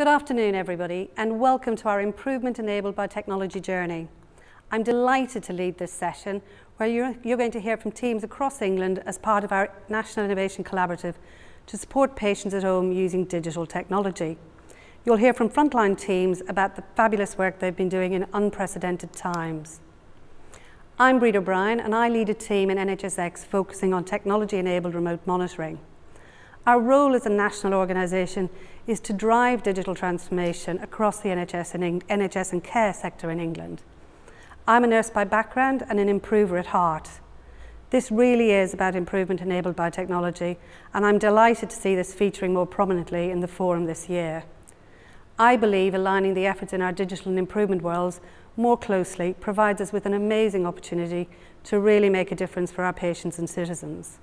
Good afternoon, everybody, and welcome to our Improvement Enabled by Technology journey. I'm delighted to lead this session where you're, you're, going to hear from teams across England as part of our National Innovation Collaborative to support patients at home using digital technology. You'll hear from frontline teams about the fabulous work they've been doing in unprecedented times. I'm Breid O'Brien and I lead a team in NHSX focusing on technology-enabled remote monitoring. Our role as a national organisation is to drive digital transformation across the NHS and, NHS and care sector in England. I'm a nurse by background and an improver at heart. This really is about improvement enabled by technology and I'm delighted to see this featuring more prominently in the forum this year. I believe aligning the efforts in our digital and improvement worlds more closely provides us with an amazing opportunity to really make a difference for our patients and citizens.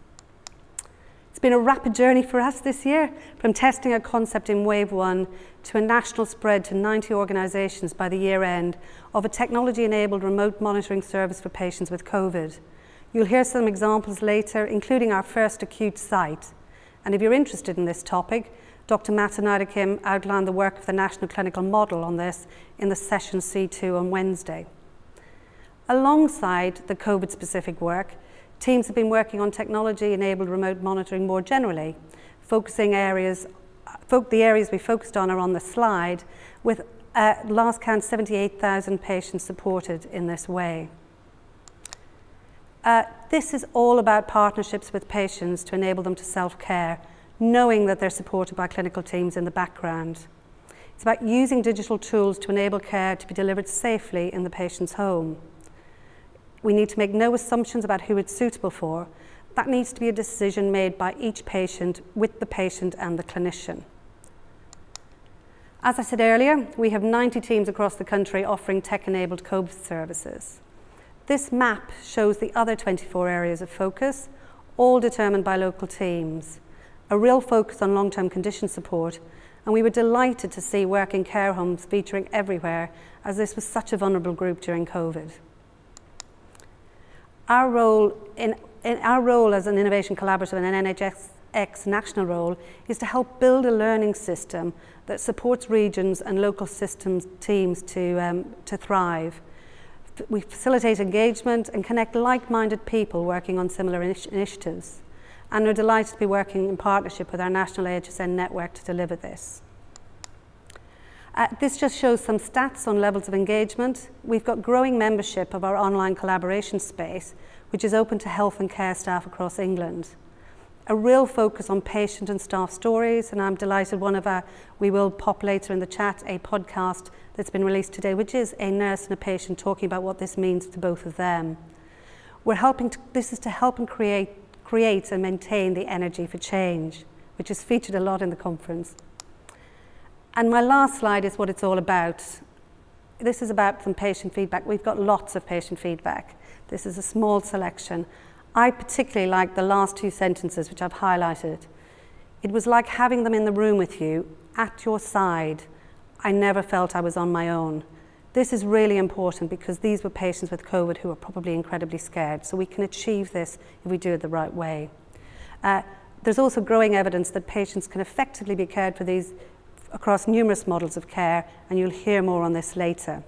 It's been a rapid journey for us this year, from testing a concept in Wave 1 to a national spread to 90 organisations by the year end of a technology-enabled remote monitoring service for patients with COVID. You'll hear some examples later, including our first acute site. And if you're interested in this topic, Dr. Matt Inada-Kim outlined the work of the National Clinical Model on this in the session C2 on Wednesday. Alongside the COVID-specific work, teams have been working on technology-enabled remote monitoring more generally, focusing areas, the areas we focused on are on the slide, with uh, last count 78,000 patients supported in this way. Uh, this is all about partnerships with patients to enable them to self-care knowing that they're supported by clinical teams in the background. It's about using digital tools to enable care to be delivered safely in the patient's home. We need to make no assumptions about who it's suitable for. That needs to be a decision made by each patient with the patient and the clinician. As I said earlier, we have 90 teams across the country offering tech-enabled COVID services. This map shows the other 24 areas of focus, all determined by local teams a real focus on long-term condition support, and we were delighted to see working care homes featuring everywhere, as this was such a vulnerable group during COVID. Our role, in, in our role as an innovation collaborative and an NHS national role is to help build a learning system that supports regions and local systems teams to, um, to thrive. We facilitate engagement and connect like-minded people working on similar initi initiatives and we're delighted to be working in partnership with our national AHSN network to deliver this. Uh, this just shows some stats on levels of engagement. We've got growing membership of our online collaboration space, which is open to health and care staff across England. A real focus on patient and staff stories, and I'm delighted one of our, we will pop later in the chat, a podcast that's been released today, which is a nurse and a patient talking about what this means to both of them. We're helping to, this is to help and create create and maintain the energy for change, which is featured a lot in the conference. And my last slide is what it's all about. This is about some patient feedback. We've got lots of patient feedback. This is a small selection. I particularly like the last two sentences, which I've highlighted. It was like having them in the room with you, at your side. I never felt I was on my own. This is really important because these were patients with COVID who are probably incredibly scared. So we can achieve this if we do it the right way. Uh, there's also growing evidence that patients can effectively be cared for these across numerous models of care, and you'll hear more on this later.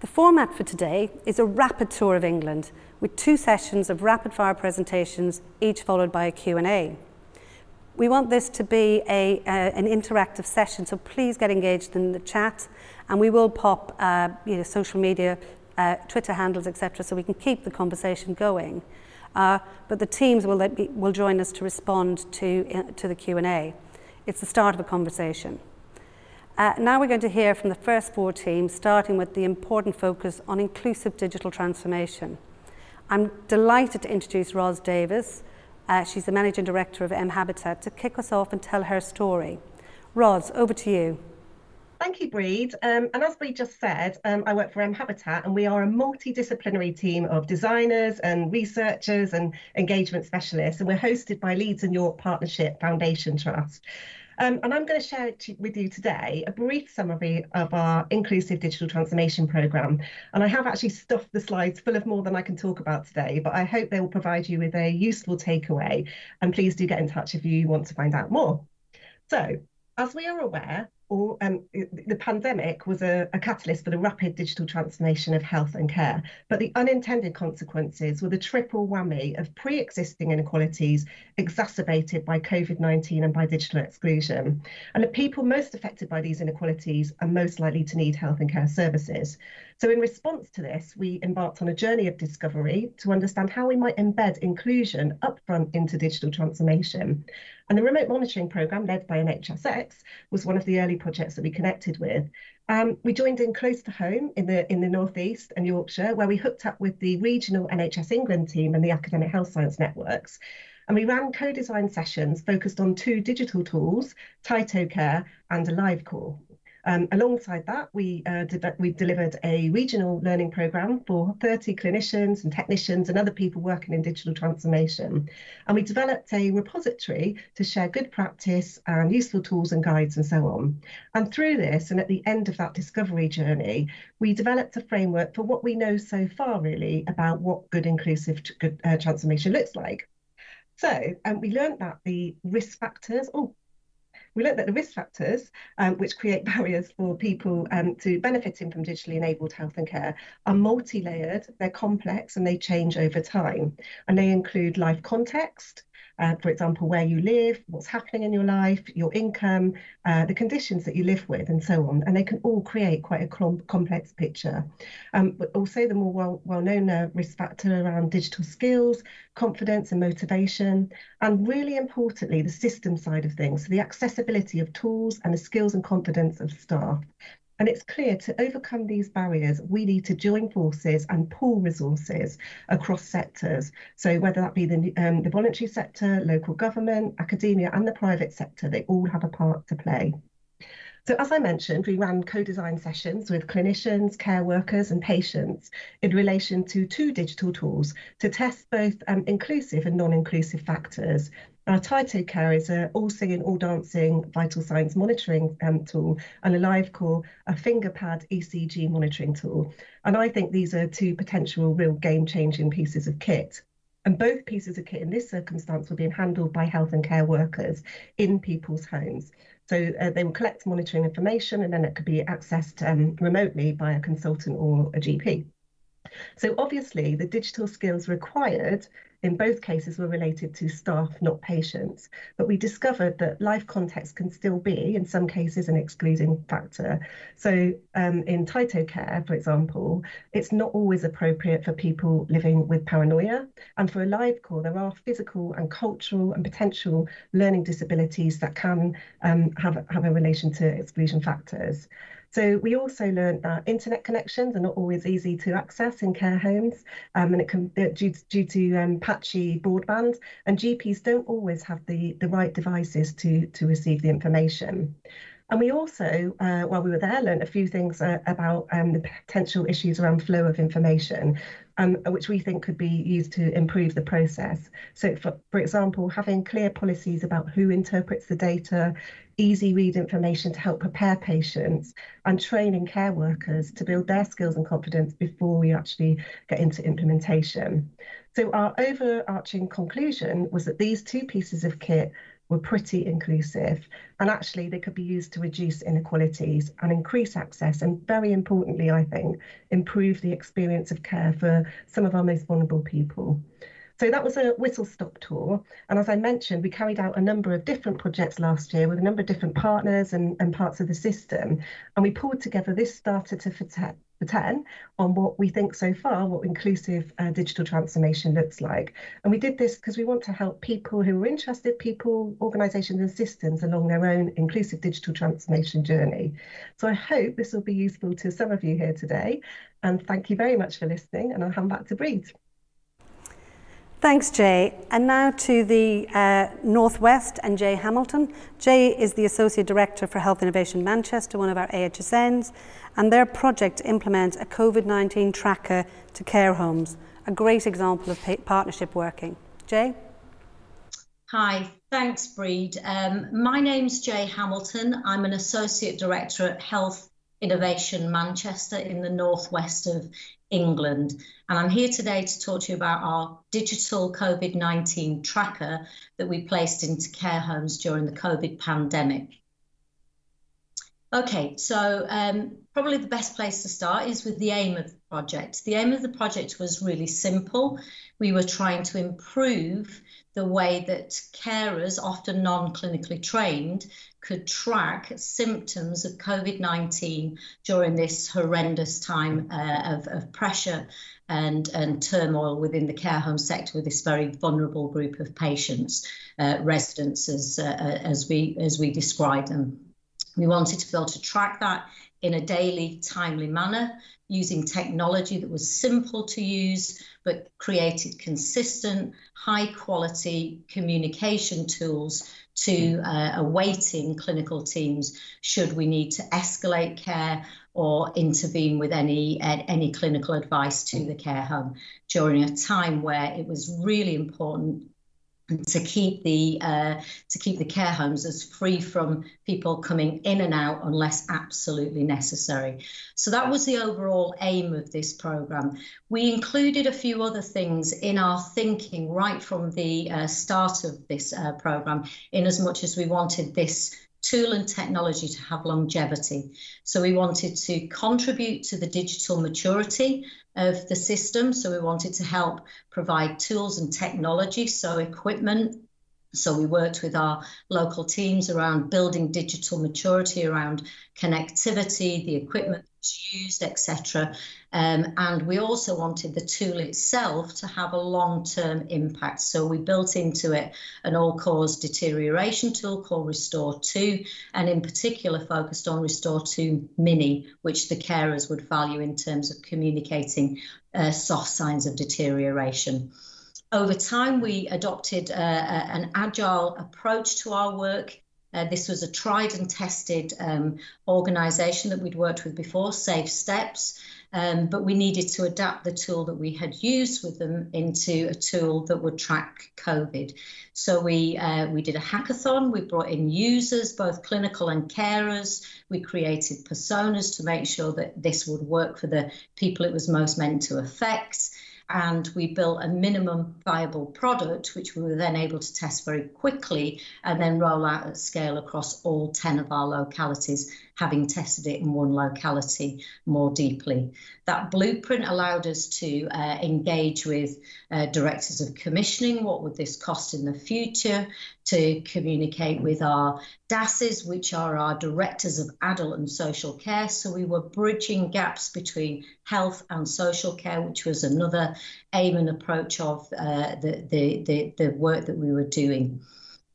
The format for today is a rapid tour of England with two sessions of rapid fire presentations, each followed by a Q&A. We want this to be a, uh, an interactive session, so please get engaged in the chat and we will pop uh, you know, social media, uh, Twitter handles, etc., so we can keep the conversation going. Uh, but the teams will, be, will join us to respond to, uh, to the Q&A. It's the start of a conversation. Uh, now we're going to hear from the first four teams, starting with the important focus on inclusive digital transformation. I'm delighted to introduce Roz Davis. Uh, she's the Managing Director of mHabitat to kick us off and tell her story. Roz, over to you. Thank you, Breid. Um, and as Breid just said, um, I work for mHabitat and we are a multidisciplinary team of designers and researchers and engagement specialists. And we're hosted by Leeds and York Partnership Foundation Trust. Um, and I'm going to share with you today a brief summary of our inclusive digital transformation programme. And I have actually stuffed the slides full of more than I can talk about today, but I hope they will provide you with a useful takeaway. And please do get in touch if you want to find out more. So As we are aware, or um, the pandemic was a, a, catalyst for the rapid digital transformation of health and care. But the unintended consequences were the triple whammy of pre existing inequalities exacerbated by COVID 19 and by digital exclusion. And the people most affected by these inequalities are most likely to need health and care services. So, in response to this, we embarked on a journey of discovery to understand how we might embed inclusion upfront into digital transformation. And the remote monitoring programme, led by NHSX, was one of the early projects that we connected with. Um, we joined in close to home in the in the northeast and Yorkshire, where we hooked up with the regional NHS England team and the academic health science networks. And we ran co-design sessions focused on two digital tools, Tyto Care and AliveCor. Um, alongside that, we, uh, de- we delivered a regional learning programme for 30 clinicians and technicians and other people working in digital transformation. And we developed a repository to share good practice and useful tools and guides and so on. And through this, and at the end of that discovery journey, we developed a framework for what we know so far, really, about what good inclusive good, uh, transformation looks like. So um, we learned that the risk factors, oh, we looked at the risk factors um, which create barriers for people um, to benefiting from digitally enabled health and care are multi-layered, they're complex and they change over time. And they include life context, uh, for example, where you live, what's happening in your life, your income, uh, the conditions that you live with, and so on. And they can all create quite a complex picture. Um, but also the more well, well-known uh, risk factor around digital skills, confidence and motivation, and really importantly, the system side of things, so the accessibility of tools and the skills and confidence of staff. And it's clear to overcome these barriers, we need to join forces and pool resources across sectors. So whether that be the, um, the voluntary sector, local government, academia and the private sector, they all have a part to play. So as I mentioned, we ran co-design sessions with clinicians, care workers and patients in relation to two digital tools to test both um, inclusive and non-inclusive factors our Tyto Care is a all singing, all dancing vital signs monitoring um, tool, and a finger pad ECG monitoring tool. And I think these are two potential real game changing pieces of kit. And both pieces of kit in this circumstance were being handled by health and care workers in people's homes. So uh, they will collect monitoring information and then it could be accessed um, remotely by a consultant or a GP. So obviously the digital skills required in both cases were related to staff, not patients. But we discovered that life context can still be, in some cases, an excluding factor. So um, in Tyto Care, for example, it's not always appropriate for people living with paranoia. And for AliveCor, there are physical and cultural and potential learning disabilities that can um, have, have a relation to exclusion factors. So we also learned that internet connections are not always easy to access in care homes, um, and it can uh, due to, due to um, patchy broadband, and GPs don't always have the the right devices to to receive the information. And we also, uh, while we were there, learned a few things uh, about um, the potential issues around flow of information, um, which we think could be used to improve the process. So, for, for example, having clear policies about who interprets the data, easy read information to help prepare patients, and training care workers to build their skills and confidence before we actually get into implementation. So, our overarching conclusion was that these two pieces of kit were pretty inclusive. And actually, they could be used to reduce inequalities and increase access, and very importantly, I think, improve the experience of care for some of our most vulnerable people. So that was a whistle stop tour. And as I mentioned, we carried out a number of different projects last year with a number of different partners and, and parts of the system. And we pulled together this starter to for 10 on what we think so far what inclusive uh, digital transformation looks like. And we did this because we want to help people who are interested, people, organisations and systems along their own inclusive digital transformation journey. So I hope this will be useful to some of you here today. And thank you very much for listening. And I'll hand back to Breid. Thanks, Jay. And now to the uh, Northwest and Jay Hamilton. Jay is the Associate Director for Health Innovation Manchester, one of our AHSNs, and their project implements a COVID 19 tracker to care homes, a great example of partnership working. Jay? Hi, thanks, Breid. Um, my name's Jay Hamilton. I'm an Associate Director at Health Innovation Manchester in the northwest of England. And I'm here today to talk to you about our digital COVID 19 tracker that we placed into care homes during the COVID pandemic. Okay, so um, probably the best place to start is with the aim of the project. The aim of the project was really simple. We were trying to improve the way that carers, often non clinically trained, could track symptoms of COVID 19 during this horrendous time uh, of, of pressure and, and turmoil within the care home sector with this very vulnerable group of patients, uh, residents, as, uh, as, we, as we describe them. We wanted to be able to track that in a daily, timely manner using technology that was simple to use but created consistent, high quality communication tools to uh, awaiting clinical teams should we need to escalate care or intervene with any any clinical advice to the care home during a time where it was really important to keep the uh, to keep the care homes as free from people coming in and out unless absolutely necessary. So that was the overall aim of this program. We included a few other things in our thinking right from the uh, start of this uh, program, in as much as we wanted this tool and technology to have longevity. So we wanted to contribute to the digital maturity of the system. So we wanted to help provide tools and technology, so equipment. So we worked with our local teams around building digital maturity around connectivity, the equipment that's used, etc. Um, and we also wanted the tool itself to have a long term impact. So we built into it an all cause deterioration tool called Restore 2, and in particular focused on Restore 2 Mini, which the carers would value in terms of communicating uh, soft signs of deterioration. Over time, we adopted uh, an agile approach to our work uh, this was a tried and tested um, organisation that we'd worked with before, Safe Steps, um, but we needed to adapt the tool that we had used with them into a tool that would track COVID. So we uh, we did a hackathon. We brought in users, both clinical and carers. We created personas to make sure that this would work for the people it was most meant to affect and we built a minimum viable product, which we were then able to test very quickly and then roll out at scale across all 10 of our localities, having tested it in one locality more deeply. That blueprint allowed us to uh, engage with uh, directors of commissioning. What would this cost in the future? To communicate with our DASs, which are our directors of adult and social care. So we were bridging gaps between health and social care, which was another aim and approach of uh, the, the, the, the work that we were doing.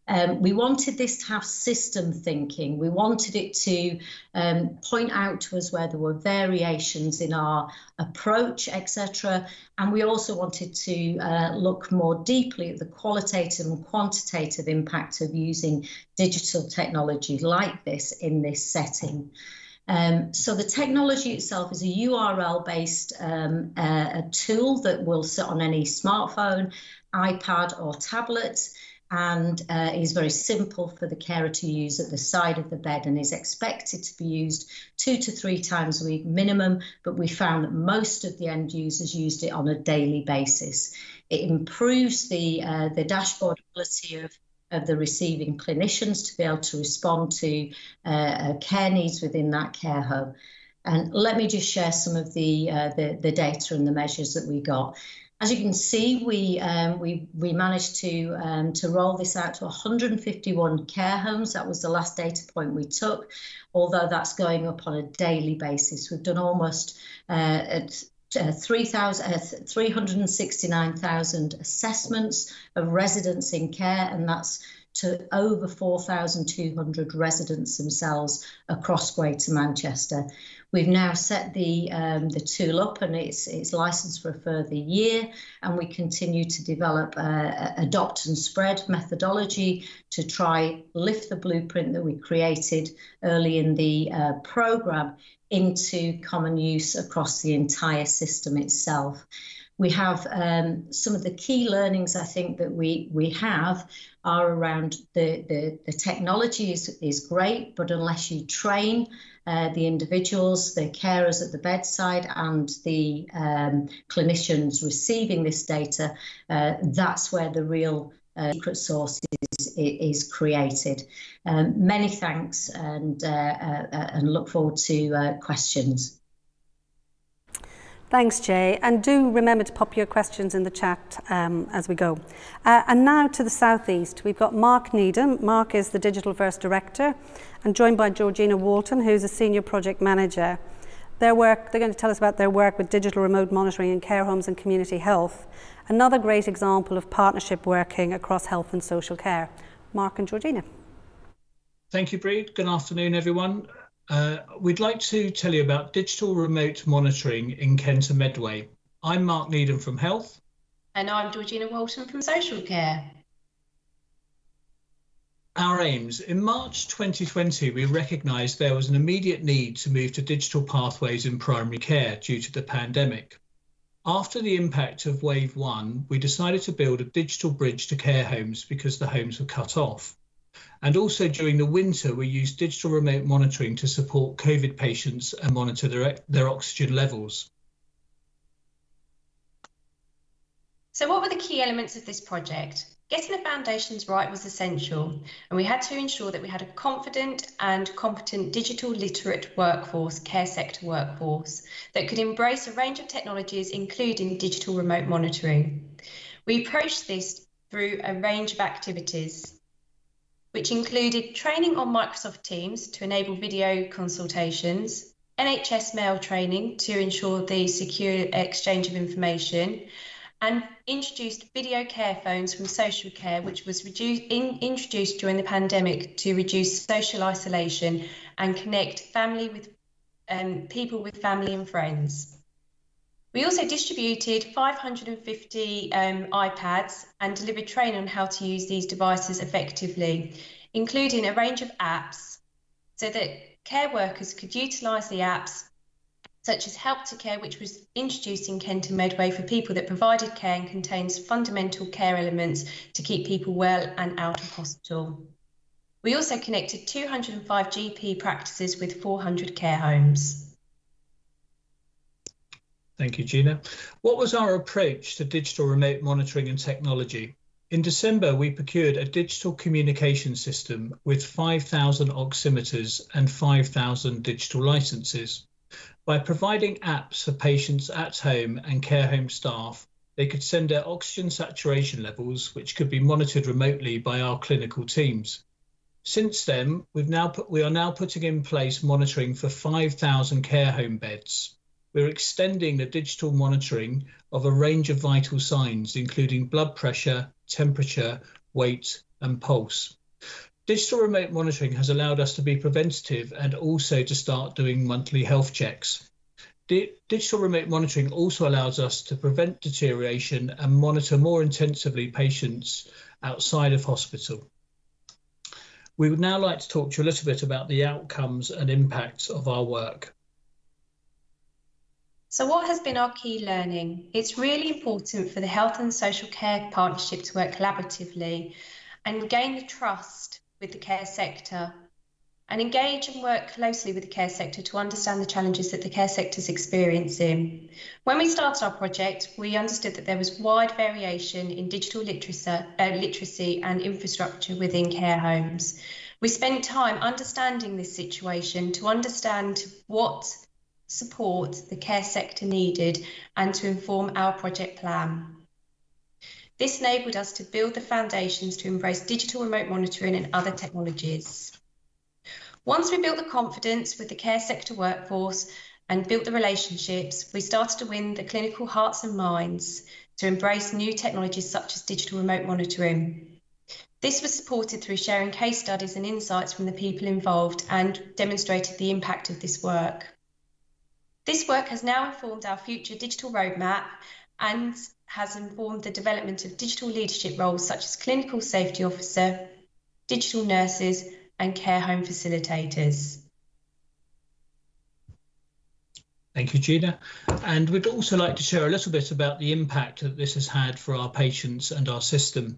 Um, we wanted this to have system thinking. We wanted it to um, point out to us where there were variations in our approach, etc. And we also wanted to uh, look more deeply at the qualitative and quantitative impact of using digital technology like this in this setting. Um, so the technology itself is a URL based um, uh, tool that will sit on any smartphone, iPad, or tablet and uh, is very simple for the carer to use at the side of the bed and is expected to be used two to three times a week minimum. But we found that most of the end users used it on a daily basis. It improves the uh, the dashboard ability of of the receiving clinicians to be able to respond to uh, uh care needs within that care home. And let me just share some of the, uh, the, the data and the measures that we got. As you can see, we um, we we managed to um, to roll this out to 151 care homes. That was the last data point we took, although that's going up on a daily basis. We've done almost uh, at uh, 369,000 assessments of residents in care, and that's to over 4,200 residents themselves across Greater Manchester. We've now set the um, the tool up and it's it's licensed for a further year, and we continue to develop uh, adopt and spread methodology to try lift the blueprint that we created early in the uh, program into common use across the entire system itself. We have um, some of the key learnings I think that we we have are around the, the, the technology is, is great, but unless you train uh, the individuals, the carers at the bedside, and the um, clinicians receiving this data, uh, that's where the real uh, secret sauce is, is created. Um, many thanks and, uh, uh, and look forward to questions. Thanks, Jay. And do remember to pop your questions in the chat um, as we go. Uh, and now to the southeast, we've got Mark Needham. Mark is the Digital First Director and joined by Georgina Walton, who's a Senior Project Manager. Their work, they're going to tell us about their work with digital remote monitoring in care homes and community health. Another great example of partnership working across health and social care. Mark and Georgina. Thank you, Breid. Good afternoon, everyone. Uh, we'd like to tell you about digital remote monitoring in Kent and Medway. I'm Mark Needham from Health. And I'm Georgina Walton from Social Care. Our aims. In March 2020, we recognised there was an immediate need to move to digital pathways in primary care due to the pandemic. After the impact of wave one, we decided to build a digital bridge to care homes because the homes were cut off. And also during the winter, we use digital remote monitoring to support COVID patients and monitor their, their oxygen levels. So what were the key elements of this project? Getting the foundations right was essential, and we had to ensure that we had a confident and competent digital literate workforce, care sector workforce, that could embrace a range of technologies, including digital remote monitoring. We approached this through a range of activities, which included training on Microsoft Teams to enable video consultations, NHS mail training to ensure the secure exchange of information, and introduced video care phones from social care, which was in, introduced during the pandemic to reduce social isolation and connect family with um, people with family and friends. We also distributed 550 um, iPads and delivered training on how to use these devices effectively, including a range of apps so that care workers could utilise the apps such as Help to Care, which was introduced in Kent and Medway for people that provided care and contains fundamental care elements to keep people well and out of hospital. We also connected 205 GP practices with 400 care homes. Thank you, Gina. What was our approach to digital remote monitoring and technology? In December, we procured a digital communication system with 5,000 oximeters and 5,000 digital licenses. By providing apps for patients at home and care home staff, they could send their oxygen saturation levels, which could be monitored remotely by our clinical teams. Since then, we've now put, we are now putting in place monitoring for 5,000 care home beds we're extending the digital monitoring of a range of vital signs, including blood pressure, temperature, weight, and pulse. Digital remote monitoring has allowed us to be preventative and also to start doing monthly health checks. digital remote monitoring also allows us to prevent deterioration and monitor more intensively patients outside of hospital. We would now like to talk to you a little bit about the outcomes and impacts of our work. So, what has been our key learning? It's really important for the health and social care partnership to work collaboratively and gain the trust with the care sector and engage and work closely with the care sector to understand the challenges that the care sector is experiencing. When we started our project, we understood that there was wide variation in digital literacy, uh, literacy and infrastructure within care homes. We spent time understanding this situation to understand what support the care sector needed and to inform our project plan. This enabled us to build the foundations to embrace digital remote monitoring and other technologies. Once we built the confidence with the care sector workforce and built the relationships, we started to win the clinical hearts and minds to embrace new technologies such as digital remote monitoring. This was supported through sharing case studies and insights from the people involved and demonstrated the impact of this work. This work has now informed our future digital roadmap and has informed the development of digital leadership roles such as clinical safety officer, digital nurses, and care home facilitators. Thank you, Gina. And we'd also like to share a little bit about the impact that this has had for our patients and our system.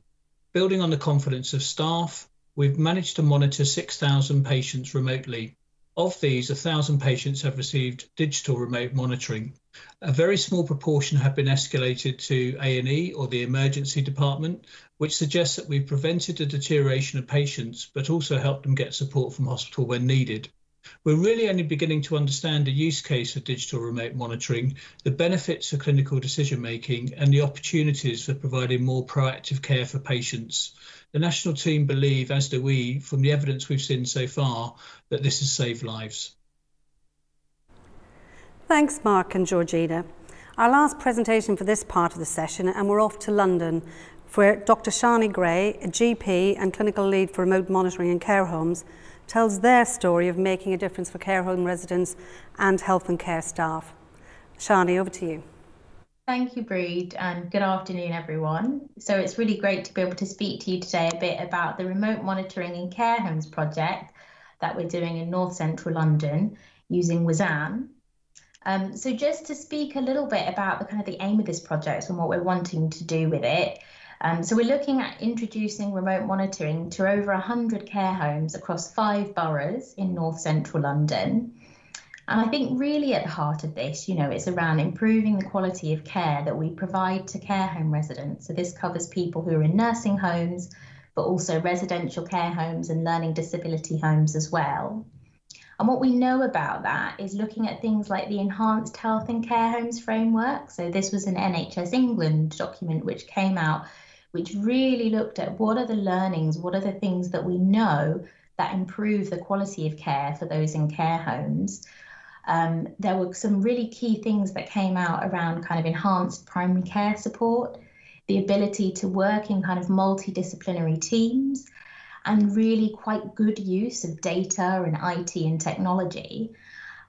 Building on the confidence of staff, we've managed to monitor 6,000 patients remotely Of these, 1,000 patients have received digital remote monitoring. A very small proportion have been escalated to A&E or the emergency department, which suggests that we've prevented a deterioration of patients, but also helped them get support from hospital when needed. We're really only beginning to understand the use case of digital remote monitoring, the benefits of clinical decision making, and the opportunities for providing more proactive care for patients. The national team believe, as do we, from the evidence we've seen so far, that this has saved lives. Thanks, Mark and Georgina. Our last presentation for this part of the session, and we're off to London, where Dr. Shani Gray, a GP and clinical lead for remote monitoring in care homes, tells their story of making a difference for care home residents and health and care staff. Shani, over to you. Thank you, Breid, and good afternoon, everyone. So it's really great to be able to speak to you today a bit about the remote monitoring in care homes project that we're doing in North Central London using Whzan. Um, so just to speak a little bit about the kind of the aim of this project and what we're wanting to do with it. Um, so we're looking at introducing remote monitoring to over 100 care homes across five boroughs in North Central London. And I think really at the heart of this, you know, it's around improving the quality of care that we provide to care home residents. So this covers people who are in nursing homes, but also residential care homes and learning disability homes as well. And what we know about that is looking at things like the Enhanced Health and Care Homes Framework. So this was an NHS England document which came out, which really looked at what are the learnings, what are the things that we know that improve the quality of care for those in care homes um, there were some really key things that came out around kind of enhanced primary care support, the ability to work in kind of multidisciplinary teams, and really quite good use of data and IT and technology.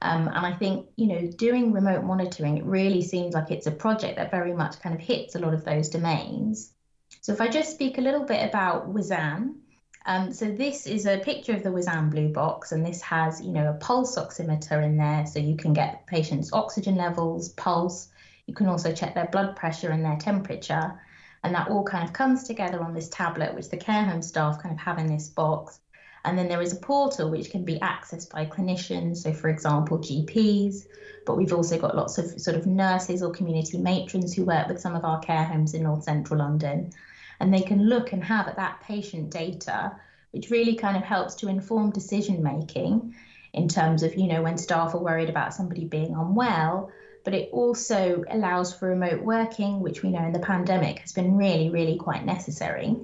Um, and I think, you know, doing remote monitoring, it really seems like it's a project that very much kind of hits a lot of those domains. So if I just speak a little bit about Whzan, um, so this is a picture of the Whzan Blue box, and this has, you know, a pulse oximeter in there, so you can get patients' oxygen levels, pulse. You can also check their blood pressure and their temperature, and that all kind of comes together on this tablet, which the care home staff kind of have in this box. And then there is a portal which can be accessed by clinicians, so for example, GPs, but we've also got lots of sort of nurses or community matrons who work with some of our care homes in North Central London and they can look and have at that patient data, which really kind of helps to inform decision making in terms of, you know, when staff are worried about somebody being unwell. But it also allows for remote working, which we know in the pandemic has been really, really quite necessary.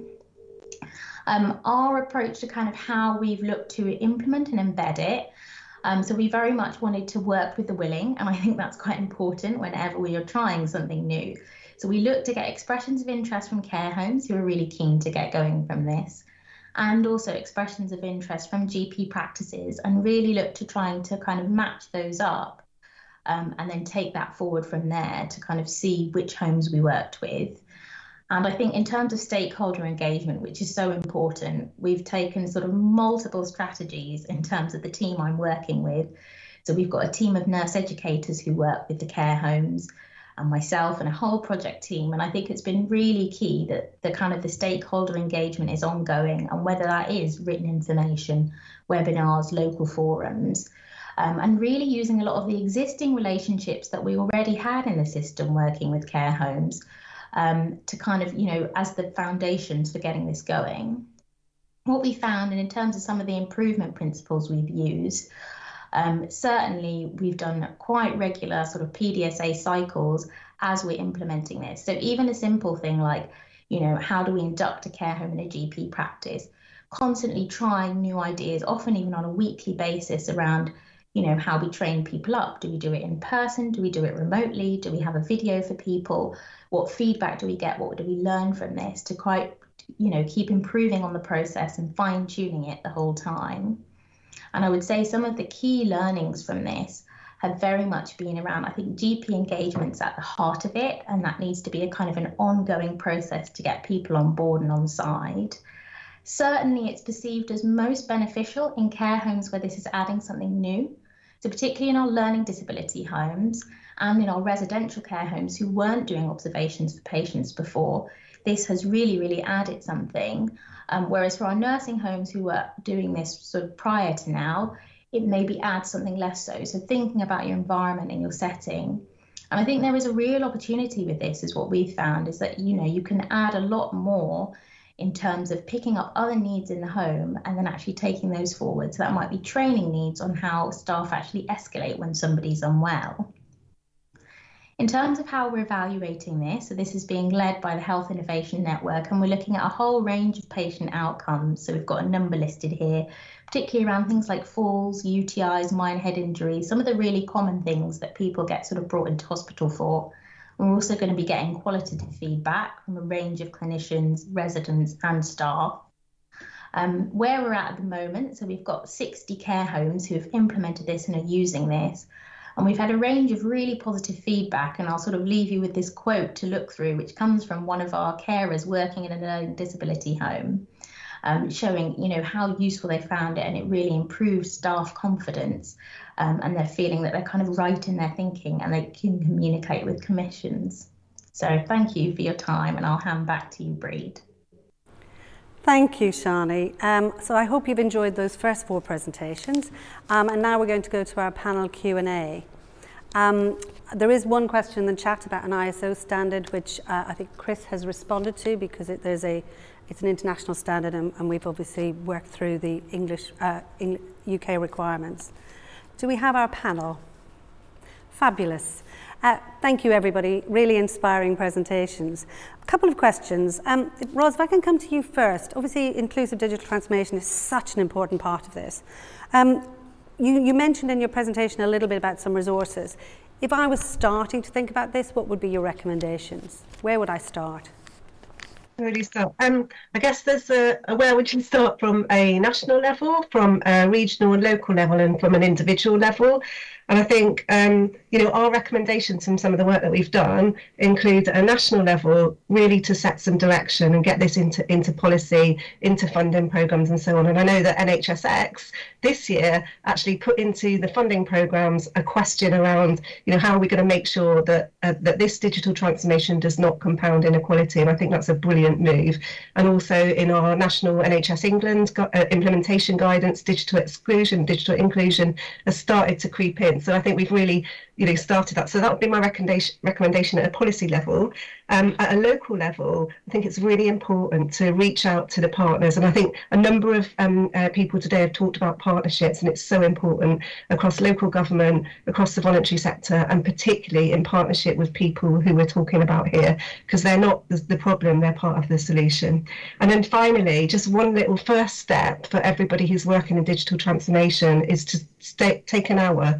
Um, our approach to kind of how we've looked to implement and embed it. Um, so we very much wanted to work with the willing, and I think that's quite important whenever we are trying something new. So we looked to get expressions of interest from care homes who are really keen to get going from this, and also expressions of interest from GP practices, and really look to trying to kind of match those up. Um, and then take that forward from there to kind of see which homes we worked with. And I think in terms of stakeholder engagement, which is so important, we've taken sort of multiple strategies in terms of the team I'm working with. So we've got a team of nurse educators who work with the care homes and myself and a whole project team. And I think it's been really key that the kind of the stakeholder engagement is ongoing, and whether that is written information, webinars, local forums. Um, and really using a lot of the existing relationships that we already had in the system working with care homes um, to kind of, you know, as the foundations for getting this going. What we found, and in terms of some of the improvement principles we've used, um, certainly, we've done quite regular sort of PDSA cycles as we're implementing this. So even a simple thing like, you know, how do we induct a care home in a GP practice? Constantly trying new ideas, often even on a weekly basis around, you know, how we train people up. Do we do it in person? Do we do it remotely? Do we have a video for people? What feedback do we get? What do we learn from this to quite, you know, keep improving on the process and fine tuning it the whole time? And I would say some of the key learnings from this have very much been around, I think GP engagement's at the heart of it, and that needs to be a kind of an ongoing process to get people on board and on side. Certainly, it's perceived as most beneficial in care homes where this is adding something new. So, particularly in our learning disability homes and in our residential care homes who weren't doing observations for patients before, this has really, really added something. Um, whereas for our nursing homes who were doing this sort of prior to now, it maybe adds something less so. So thinking about your environment and your setting. And I think there is a real opportunity with this, is what we've found, is that you know you can add a lot more in terms of picking up other needs in the home and then actually taking those forward. So that might be training needs on how staff actually escalate when somebody's unwell. In terms of how we're evaluating this, so this is being led by the Health Innovation Network, and we're looking at a whole range of patient outcomes. So we've got a number listed here, particularly around things like falls, UTIs, minor head injuries, some of the really common things that people get sort of brought into hospital for. We're also going to be getting qualitative feedback from a range of clinicians, residents, and staff. Um, where we're at at the moment, so we've got 60 care homes who have implemented this and are using this. And we've had a range of really positive feedback, and I'll sort of leave you with this quote to look through, which comes from one of our carers working in a disability home, um, showing you know how useful they found it, and it really improved staff confidence, um, and they're feeling that they're kind of right in their thinking, and they can communicate with commissions. So thank you for your time, and I'll hand back to you, Breid. Thank you, Shani. Um, so I hope you've enjoyed those first four presentations. Um, and now we're going to go to our panel Q&A. Um, there is one question in the chat about an ISO standard, which uh, I think Chris has responded to because it, there's a, it's an international standard and, and we've obviously worked through the English, uh, UK requirements. Do we have our panel? Fabulous. Uh, thank you, everybody. Really inspiring presentations. A couple of questions. Um, Ros, if I can come to you first. Obviously, inclusive digital transformation is such an important part of this. Um, you, you mentioned in your presentation a little bit about some resources. If I was starting to think about this, what would be your recommendations? Where would I start? You start? Um, I guess there's a, a where would you start from a national level, from a regional and local level, and from an individual level. And I think, um, you know, our recommendations from some of the work that we've done include at a national level, really to set some direction and get this into, into policy, into funding programs and so on. And I know that NHSX this year actually put into the funding programs a question around, you know, how are we going to make sure that, uh, that this digital transformation does not compound inequality? And I think that's a brilliant move. And also in our national NHS England uh, implementation guidance, digital exclusion, digital inclusion has started to creep in so I think we've really you know, started that. So that would be my recommendation recommendation at a policy level. Um, at a local level, I think it's really important to reach out to the partners. And I think a number of um, uh, people today have talked about partnerships, and it's so important across local government, across the voluntary sector, and particularly in partnership with people who we're talking about here, because they're not the, the problem, they're part of the solution. And then finally, just one little first step for everybody who's working in digital transformation is to stay, take an hour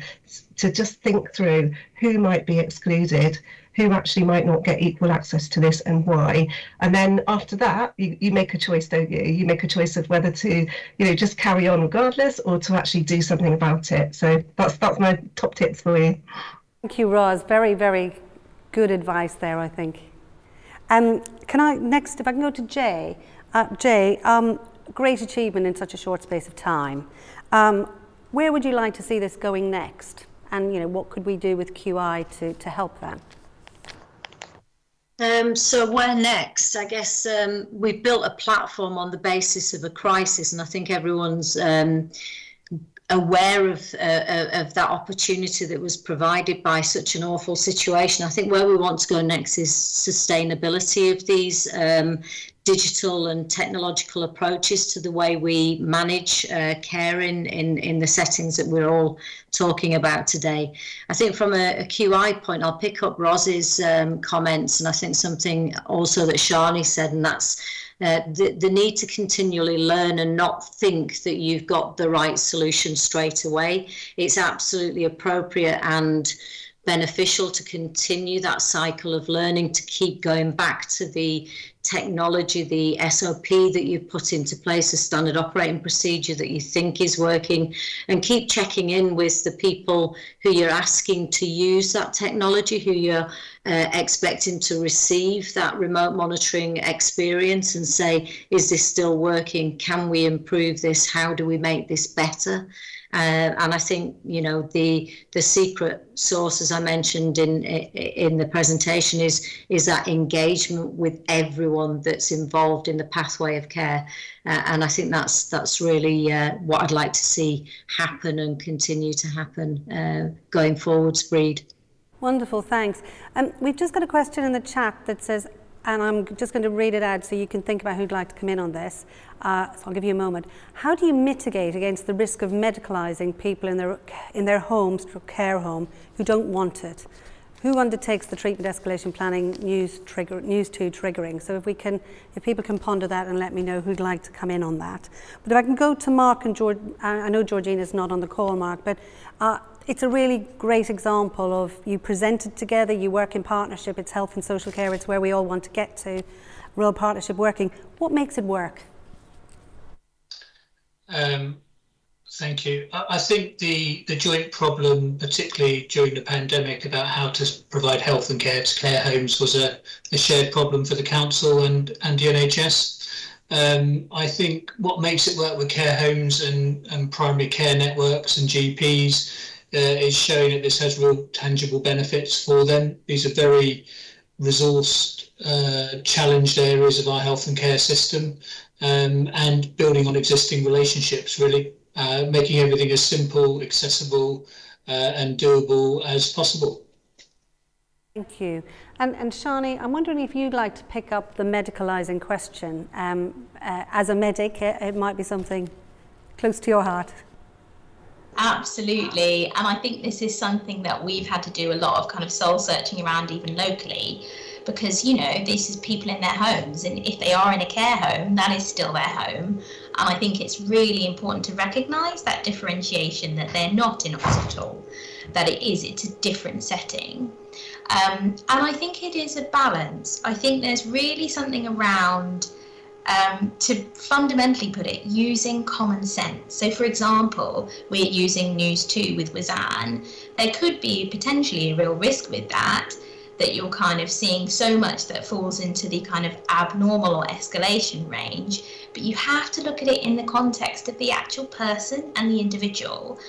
to just think through who might be excluded, who actually might not get equal access to this and why. And then after that, you, you make a choice, don't you? You make a choice of whether to, you know, just carry on regardless or to actually do something about it. So that's that's my top tips for you. Thank you, Ros. Very, very good advice there, I think. Um, can I next, if I can go to Jay. Uh, Jay, um, great achievement in such a short space of time. Um, where would you like to see this going next? And you know what could we do with QI to, to help that? Um, so where next? I guess um, we've built a platform on the basis of a crisis, and I think everyone's um, aware of uh, of that opportunity that was provided by such an awful situation. I think where we want to go next is sustainability of these um, digital and technological approaches to the way we manage uh, care in, in, in the settings that we're all talking about today. I think from a, a QI point, I'll pick up Ros's um, comments, and I think something also that Shani said, and that's uh, the, the need to continually learn and not think that you've got the right solution straight away. It's absolutely appropriate and beneficial to continue that cycle of learning to keep going back to the technology, the SOP that you've put into place, a standard operating procedure that you think is working, and keep checking in with the people who you're asking to use that technology, who you're uh, expecting to receive that remote monitoring experience and say, is this still working? Can we improve this? How do we make this better? Uh, and I think you know the the secret source, as I mentioned in in the presentation, is is that engagement with everyone everyone that's involved in the pathway of care. Uh, and I think that's that's really uh, what I'd like to see happen and continue to happen uh, going forwards, Breid. Wonderful, thanks. Um, we've just got a question in the chat that says, and I'm just going to read it out so you can think about who'd like to come in on this. Uh, so I'll give you a moment. How do you mitigate against the risk of medicalising people in their, in their homes, care home, who don't want it? Who undertakes the treatment escalation planning news trigger NEWS2 triggering? So if we can, if people can ponder that and let me know who'd like to come in on that. But if I can go to Mark and George, I know Georgina's not on the call, Mark, but uh, it's a really great example of you presented together, you work in partnership, it's health and social care, it's where we all want to get to, real partnership working. What makes it work? Um, Thank you. I think the, the joint problem, particularly during the pandemic, about how to provide health and care to care homes was a, a shared problem for the council and, and the NHS. Um, I think what makes it work with care homes and, and primary care networks and GPs is showing that this has real tangible benefits for them. These are very resourced, uh, challenged areas of our health and care system um, and building on existing relationships, really. Uh, making everything as simple, accessible, uh, and doable as possible. Thank you. And, and Shani, I'm wondering if you'd like to pick up the medicalising question. Um, uh, as a medic, it, it might be something close to your heart. Absolutely. And I think this is something that we've had to do a lot of kind of soul searching around, even locally, because, you know, this is people in their homes. And if they are in a care home, that is still their home. And I think it's really important to recognise that differentiation that they're not in a hospital, that it is, it's a different setting. Um, and I think it is a balance. I think there's really something around, um, to fundamentally put it, using common sense. So, for example, we're using NEWS2 with Whzan. There could be potentially a real risk with that that you're kind of seeing so much that falls into the kind of abnormal or escalation range, but you have to look at it in the context of the actual person and the individual.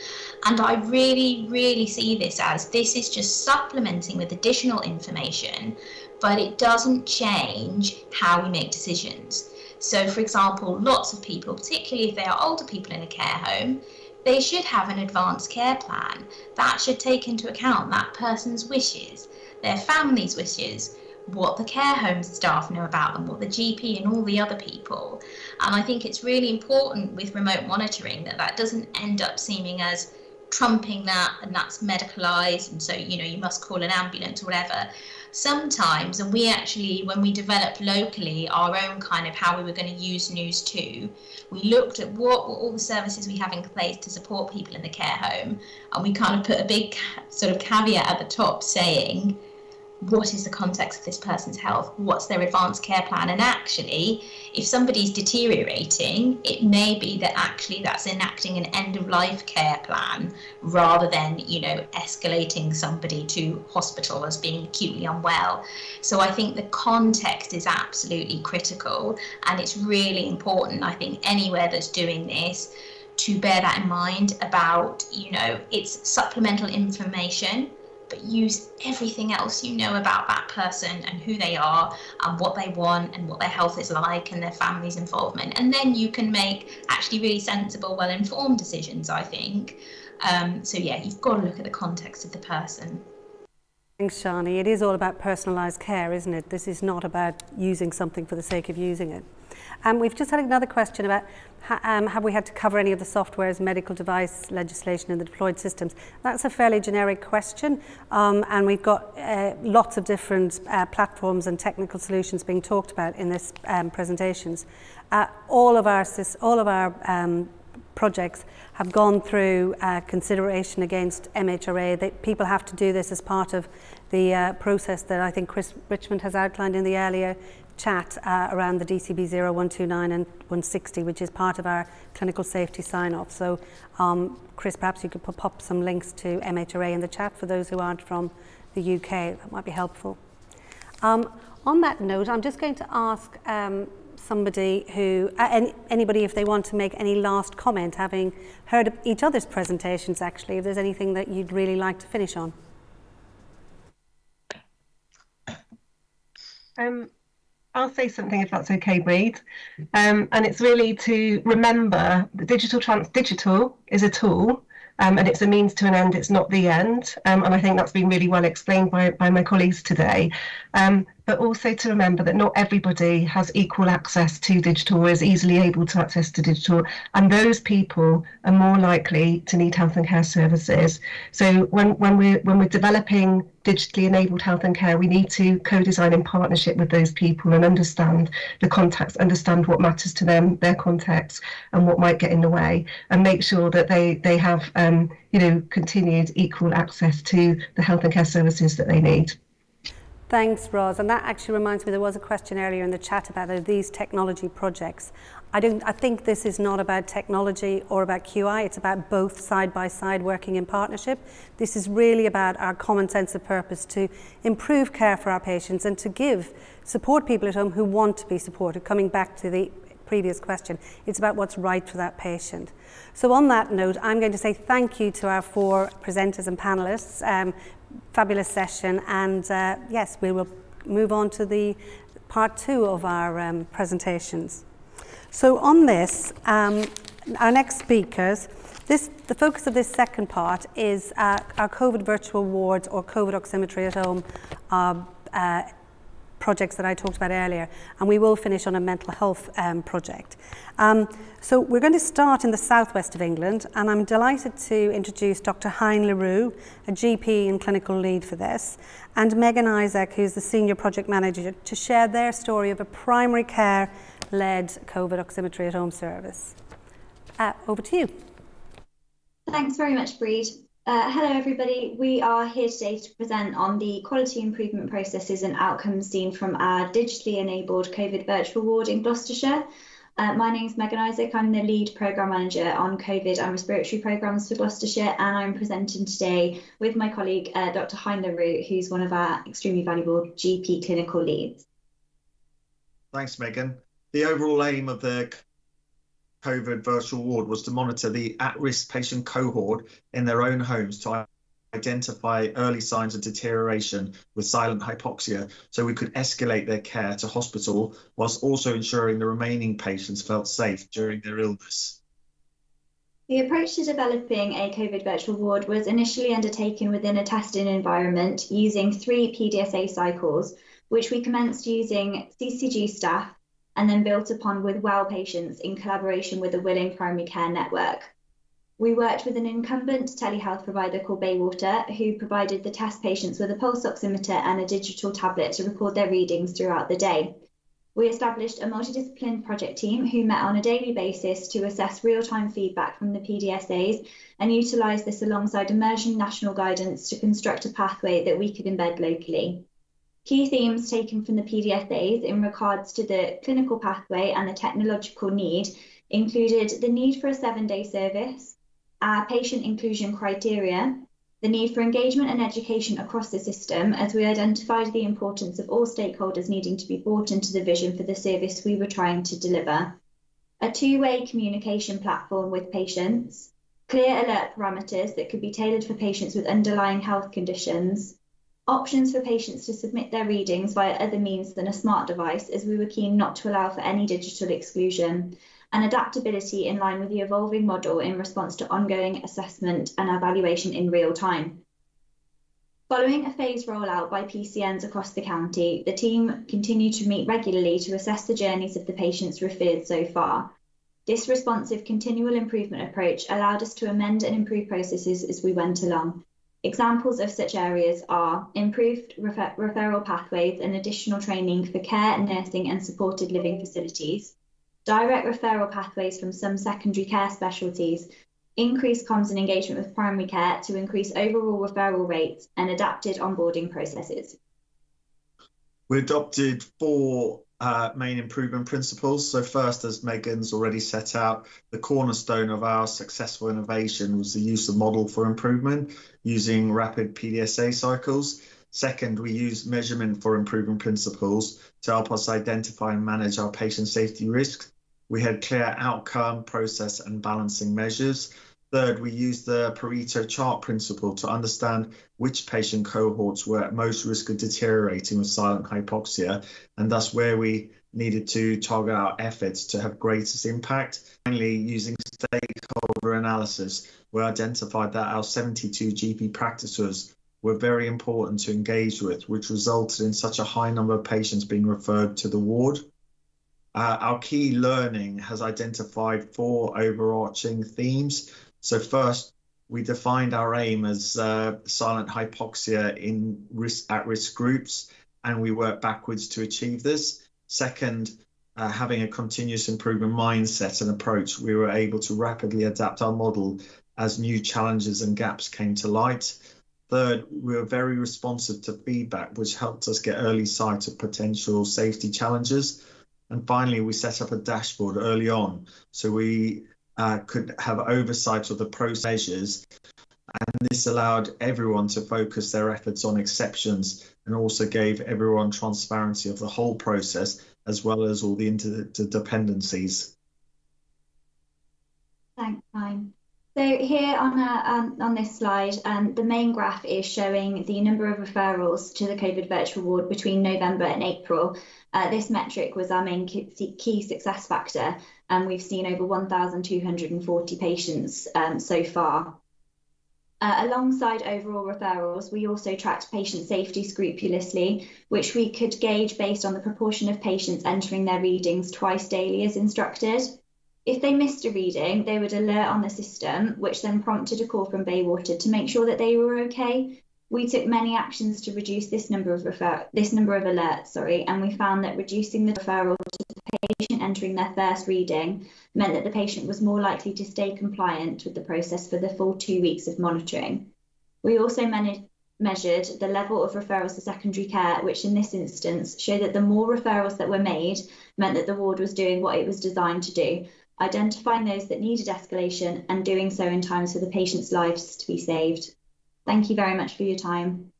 And I really, really see this as this is just supplementing with additional information, but it doesn't change how we make decisions. So, for example, lots of people, particularly if they are older people in a care home, they should have an advanced care plan that should take into account that person's wishes their family's wishes, what the care home staff know about them, what the GP and all the other people. And I think it's really important with remote monitoring that that doesn't end up seeming as trumping that and that's medicalized and so you know you must call an ambulance or whatever sometimes and we actually when we developed locally our own kind of how we were going to use NEWS2 we looked at what were all the services we have in place to support people in the care home and we kind of put a big sort of caveat at the top saying what is the context of this person's health? What's their advanced care plan? And actually, if somebody's deteriorating, it may be that actually that's enacting an end of life care plan rather than, you know, escalating somebody to hospital as being acutely unwell. So I think the context is absolutely critical and it's really important, I think, anywhere that's doing this to bear that in mind about, you know, it's supplemental information but use everything else you know about that person and who they are and what they want and what their health is like and their family's involvement. And then you can make actually really sensible, well informed decisions, I think. Um, so, yeah, you've got to look at the context of the person. Thanks, Shani. It is all about personalised care, isn't it? This is not about using something for the sake of using it. Um, we've just had another question about ha, um, have we had to cover any of the software's medical device legislation in the deployed systems? That's a fairly generic question, um, and we've got uh, lots of different uh, platforms and technical solutions being talked about in this um, presentations. Uh, all of our all of our um, projects have gone through uh, consideration against MHRA. They, people have to do this as part of the uh, process that I think Chris Richmond has outlined in the earlier chat uh, around the DCB 0129 and 160, which is part of our clinical safety sign-off. So, um, Chris, perhaps you could pop some links to MHRA in the chat for those who aren't from the UK. That might be helpful. Um, on that note, I'm just going to ask um, somebody who, uh, any, anybody if they want to make any last comment, having heard each other's presentations actually, if there's anything that you'd really like to finish on. Um, I'll say something if that's okay, Breid. Um, and it's really to remember that digital trans digital is a tool um, and it's a means to an end, it's not the end. Um, and I think that's been really well explained by, by my colleagues today. Um, but also to remember that not everybody has equal access to digital or is easily able to access to digital. And those people are more likely to need health and care services. So when, when, we're, when we're developing digitally enabled health and care, we need to co-design in partnership with those people and understand the context, understand what matters to them, their context, and what might get in the way, and make sure that they, they have um, you know, continued equal access to the health and care services that they need. Thanks, Roz. And that actually reminds me, there was a question earlier in the chat about these technology projects. I, don't, I think this is not about technology or about QI, it's about both side by side working in partnership. This is really about our common sense of purpose to improve care for our patients and to give, support people at home who want to be supported. Coming back to the previous question, it's about what's right for that patient. So on that note, I'm going to say thank you to our four presenters and panelists. Um, fabulous session and uh, yes, we will move on to the part two of our um, presentations. So on this, um, our next speakers, this, the focus of this second part is uh, our COVID virtual wards or COVID oximetry at home uh, projects that I talked about earlier, and we will finish on a mental health um, project. Um, so we're going to start in the southwest of England, and I'm delighted to introduce Dr. Hein Le Roux, a GP and clinical lead for this, and Megan Isaac, who's the senior project manager, to share their story of a primary care-led COVID oximetry at home service. Uh, over to you. Thanks very much, Breid. Uh, hello, everybody. We are here today to present on the quality improvement processes and outcomes seen from our digitally enabled COVID virtual ward in Gloucestershire. Uh, my name is Megan Isaac. I'm the lead programme manager on COVID and respiratory programmes for Gloucestershire, and I'm presenting today with my colleague, uh, Dr. Hein Roux, who's one of our extremely valuable GP clinical leads. Thanks, Megan. The overall aim of the COVID virtual ward was to monitor the at-risk patient cohort in their own homes to identify early signs of deterioration with silent hypoxia so we could escalate their care to hospital whilst also ensuring the remaining patients felt safe during their illness. The approach to developing a COVID virtual ward was initially undertaken within a testing environment using three PDSA cycles, which we commenced using CCG staff and then built upon with well patients in collaboration with the Willing Primary Care Network. We worked with an incumbent telehealth provider called Baywater, who provided the test patients with a pulse oximeter and a digital tablet to record their readings throughout the day. We established a multidisciplined project team who met on a daily basis to assess real time feedback from the PDSAs and utilise this alongside emerging national guidance to construct a pathway that we could embed locally. Key themes taken from the PDSAs in regards to the clinical pathway and the technological need included the need for a seven day service, our patient inclusion criteria, the need for engagement and education across the system as we identified the importance of all stakeholders needing to be brought into the vision for the service we were trying to deliver, a two way communication platform with patients, clear alert parameters that could be tailored for patients with underlying health conditions, options for patients to submit their readings via other means than a smart device, as we were keen not to allow for any digital exclusion, and adaptability in line with the evolving model in response to ongoing assessment and evaluation in real time. Following a phased rollout by PCNs across the county, the team continued to meet regularly to assess the journeys of the patients referred so far. This responsive continual improvement approach allowed us to amend and improve processes as we went along, Examples of such areas are improved refer referral pathways and additional training for care, nursing and supported living facilities, direct referral pathways from some secondary care specialties, increased comms and engagement with primary care to increase overall referral rates and adapted onboarding processes. We adopted four uh, main improvement principles. So first, as Megan's already set out, the cornerstone of our successful innovation was the use of model for improvement using rapid PDSA cycles. Second, we use measurement for improvement principles to help us identify and manage our patient safety risks. We had clear outcome, process, and balancing measures. Third, we used the Pareto chart principle to understand which patient cohorts were at most risk of deteriorating with silent hypoxia, and thus where we needed to target our efforts to have greatest impact. Finally, using stakeholder analysis, we identified that our 72 GP practices were very important to engage with, which resulted in such a high number of patients being referred to the ward. Uh, our key learning has identified four overarching themes. So first, we defined our aim as uh, silent hypoxia in risk, at-risk groups, and we worked backwards to achieve this. Second, uh, having a continuous improvement mindset and approach, we were able to rapidly adapt our model as new challenges and gaps came to light. Third, we were very responsive to feedback, which helped us get early sight of potential safety challenges. And finally, we set up a dashboard early on so we uh, could have oversight of the procedures. And this allowed everyone to focus their efforts on exceptions and also gave everyone transparency of the whole process as well as all the interdependencies. Thanks, Hein. So here on, um, on this slide, um, the main graph is showing the number of referrals to the COVID virtual ward between November and April. Uh, this metric was our main key success factor, and we've seen over 1,240 patients um, so far. Uh, alongside overall referrals, we also tracked patient safety scrupulously, which we could gauge based on the proportion of patients entering their readings twice daily as instructed. If they missed a reading, they would alert on the system, which then prompted a call from Baywater to make sure that they were okay. We took many actions to reduce this number of refer this number of alerts, sorry, and we found that reducing the referral to the patient entering their first reading meant that the patient was more likely to stay compliant with the process for the full two weeks of monitoring. We also managed measured the level of referrals to secondary care, which in this instance showed that the more referrals that were made meant that the ward was doing what it was designed to do, identifying those that needed escalation and doing so in times for the patient's lives to be saved. Thank you very much for your time.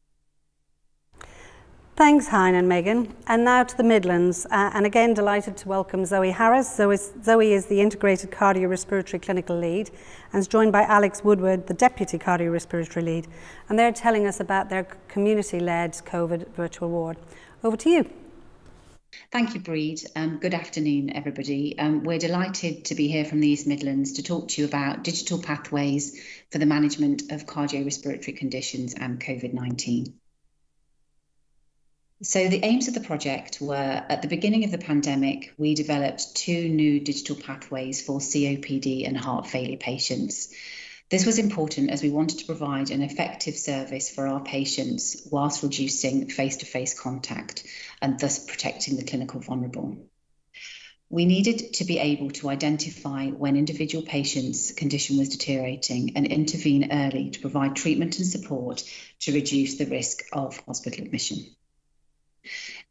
Thanks, Hein and Megan. And now to the Midlands. Uh, and again, delighted to welcome Zoe Harris. Zoe Zoe is the Integrated Cardiorespiratory Clinical Lead and is joined by Alex Woodward, the Deputy Cardiorespiratory Lead. And they're telling us about their community-led COVID virtual ward. Over to you. Thank you, Breid. Um, good afternoon, everybody. Um, we're delighted to be here from the East Midlands to talk to you about digital pathways for the management of cardiorespiratory conditions and COVID 19. So, the aims of the project were at the beginning of the pandemic, we developed two new digital pathways for COPD and heart failure patients. This was important as we wanted to provide an effective service for our patients whilst reducing face to face contact and thus protecting the clinical vulnerable. We needed to be able to identify when individual patients' condition was deteriorating and intervene early to provide treatment and support to reduce the risk of hospital admission.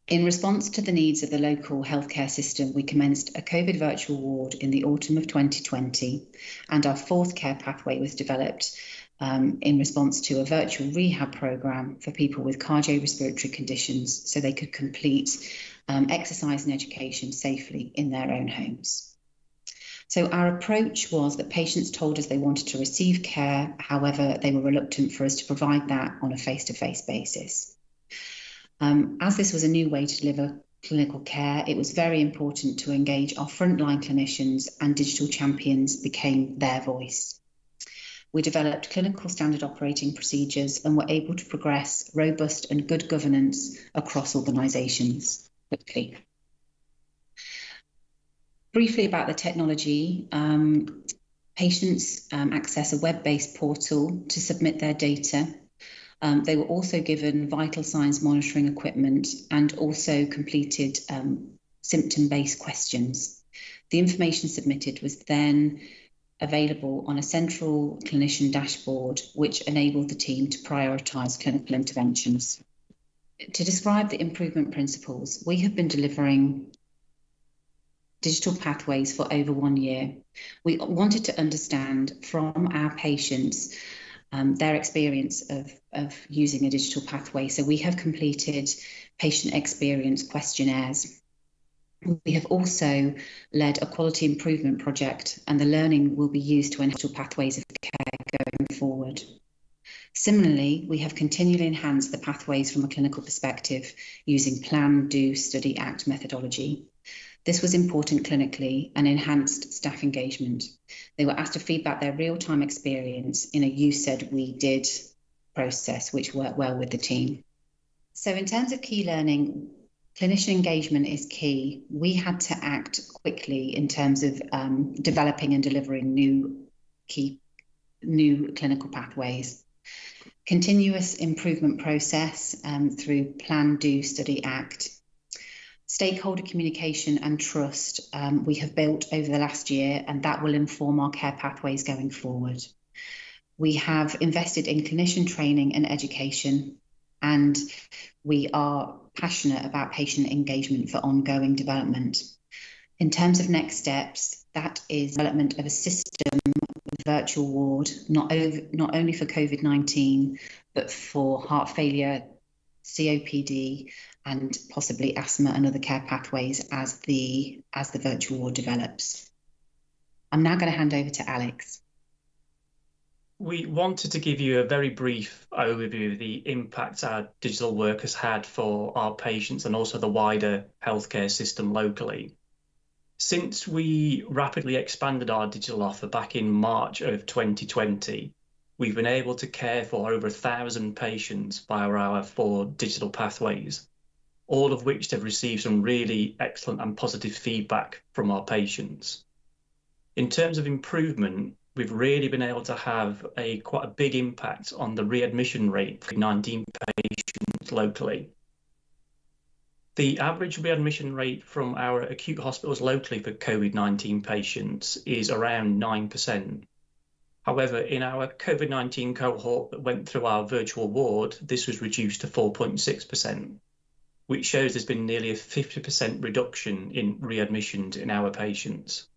In response to the needs of the local healthcare system, we commenced a COVID virtual ward in the autumn of 2020, and our fourth care pathway was developed um, in response to a virtual rehab program for people with cardiorespiratory conditions so they could complete um, exercise and education safely in their own homes. So, our approach was that patients told us they wanted to receive care, however, they were reluctant for us to provide that on a face to face basis. Um, as this was a new way to deliver clinical care, it was very important to engage our frontline clinicians and digital champions became their voice. We developed clinical standard operating procedures and were able to progress robust and good governance across organisations quickly. Briefly about the technology, um, patients um, access a web based portal to submit their data um, they were also given vital signs monitoring equipment and also completed um, symptom based questions. The information submitted was then available on a central clinician dashboard, which enabled the team to prioritise clinical interventions. To describe the improvement principles, we have been delivering digital pathways for over one year. We wanted to understand from our patients um, their experience of, of using a digital pathway. So we have completed patient experience questionnaires. We have also led a quality improvement project, and the learning will be used to enhance pathways of care going forward. Similarly, we have continually enhanced the pathways from a clinical perspective using plan, do, study, act methodology. This was important clinically and enhanced staff engagement. They were asked to feedback their real time experience in a you said we did process, which worked well with the team. So, in terms of key learning, clinician engagement is key. We had to act quickly in terms of um, developing and delivering new key new clinical pathways. Continuous improvement process um, through plan, do, study, act stakeholder communication and trust um, we have built over the last year, and that will inform our care pathways going forward. We have invested in clinician training and education, and we are passionate about patient engagement for ongoing development. In terms of next steps, that is development of a system virtual ward, not, over, not only for COVID 19, but for heart failure, COPD, and possibly asthma and other care pathways as the as the virtual ward develops. I'm now going to hand over to Alex. We wanted to give you a very brief overview of the impact our digital work has had for our patients and also the wider healthcare system locally. Since we rapidly expanded our digital offer back in March of 2020, we've been able to care for over a thousand patients via our four digital pathways all of which have received some really excellent and positive feedback from our patients. In terms of improvement, we've really been able to have a quite a big impact on the readmission rate for 19 patients locally. The average readmission rate from our acute hospitals locally for COVID 19 patients is around 9%. However, in our COVID 19 cohort that went through our virtual ward, this was reduced to 4.6% which shows there's been nearly a 50% reduction in readmissions in our patients.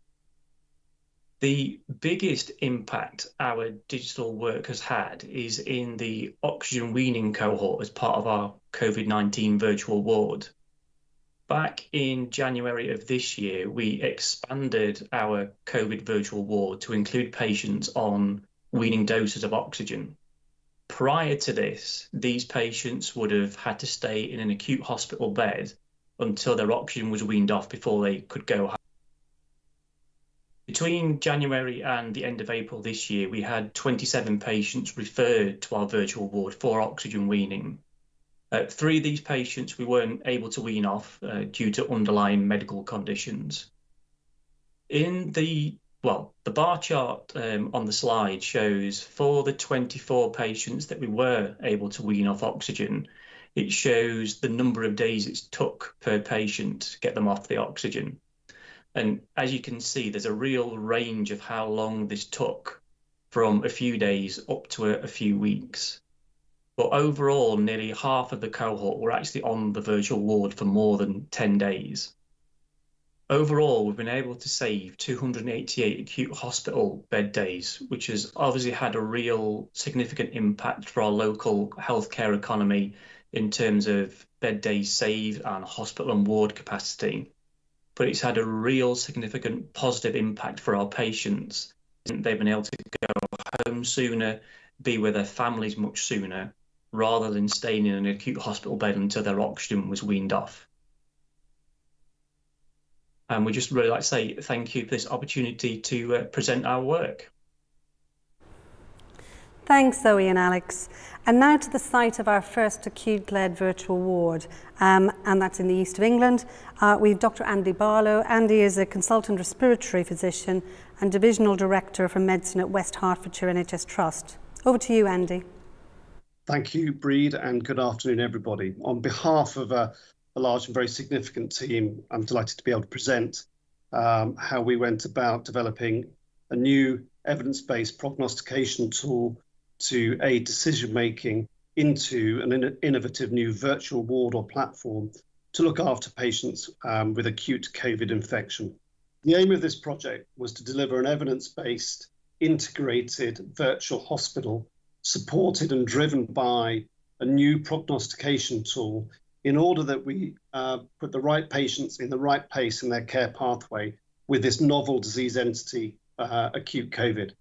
The biggest impact our digital work has had is in the oxygen weaning cohort as part of our COVID 19 virtual ward. Back in January of this year, we expanded our COVID virtual ward to include patients on weaning doses of oxygen. Prior to this, these patients would have had to stay in an acute hospital bed until their oxygen was weaned off before they could go home. Between January and the end of April this year, we had 27 patients referred to our virtual ward for oxygen weaning. Uh, three of these patients we weren't able to wean off uh, due to underlying medical conditions. In the well, the bar chart um, on the slide shows for the 24 patients that we were able to wean off oxygen, it shows the number of days it took per patient to get them off the oxygen. And as you can see, there's a real range of how long this took from a few days up to a, a few weeks. But overall, nearly half of the cohort were actually on the virtual ward for more than 10 days. Overall, we've been able to save 288 acute hospital bed days, which has obviously had a real significant impact for our local healthcare economy in terms of bed days saved and hospital and ward capacity. But it's had a real significant positive impact for our patients. They've been able to go home sooner, be with their families much sooner, rather than staying in an acute hospital bed until their oxygen was weaned off. And we just really like to say thank you for this opportunity to uh, present our work. Thanks, Zoe and Alex. And now to the site of our first acute-led virtual ward, um, and that's in the east of England. Uh, we have Dr. Andy Barlow. Andy is a consultant respiratory physician and divisional director for medicine at West Hertfordshire NHS Trust. Over to you, Andy. Thank you, Breid, and good afternoon, everybody. On behalf of uh, a large and very significant team, I'm delighted to be able to present um, how we went about developing a new evidence-based prognostication tool to aid decision making into an in innovative new virtual ward or platform to look after patients um, with acute COVID infection. The aim of this project was to deliver an evidence based, integrated virtual hospital supported and driven by a new prognostication tool in order that we uh, put the right patients in the right place in their care pathway with this novel disease entity, uh, acute COVID.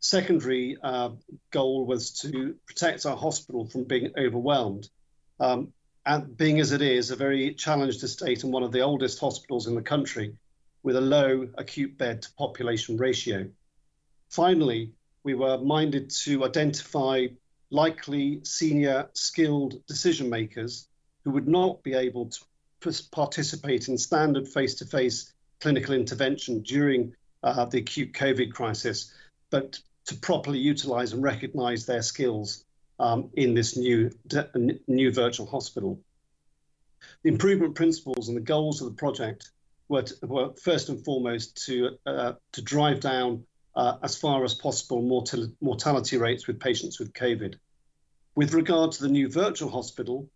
Secondary uh, goal was to protect our hospital from being overwhelmed. Um, and being as it is a very challenged estate and one of the oldest hospitals in the country with a low acute bed to population ratio. Finally, we were minded to identify likely senior skilled decision makers who would not be able to participate in standard face to face clinical intervention during uh, the acute COVID crisis, but to properly utilize and recognize their skills um, in this new, new virtual hospital. The improvement principles and the goals of the project were, to, were first and foremost to, uh, to drive down uh, as far as possible mortal, mortality rates with patients with COVID. With regard to the new virtual hospital,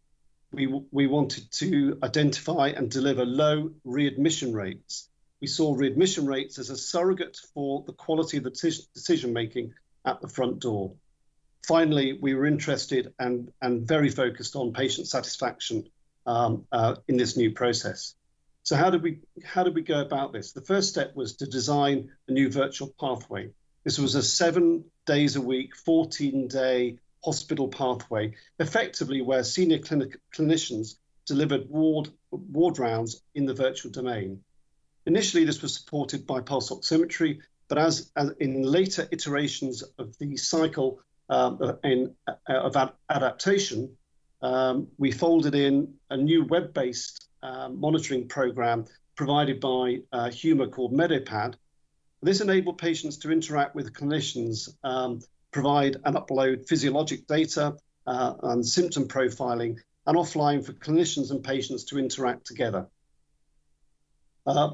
we, we wanted to identify and deliver low readmission rates. We saw readmission rates as a surrogate for the quality of the decision making at the front door. Finally, we were interested and, and very focused on patient satisfaction um, uh, in this new process. So how did we how did we go about this? The first step was to design a new virtual pathway. This was a seven days a week, 14 day hospital pathway, effectively where senior clinic, clinicians delivered ward, ward rounds in the virtual domain. Initially, this was supported by pulse oximetry, but as, as in later iterations of the cycle um, in, uh, of ad adaptation, um, we folded in a new web-based uh, monitoring program provided by uh, Huma called Medopad. This enabled patients to interact with clinicians um, provide and upload physiologic data uh, and symptom profiling, and offline for clinicians and patients to interact together. Uh,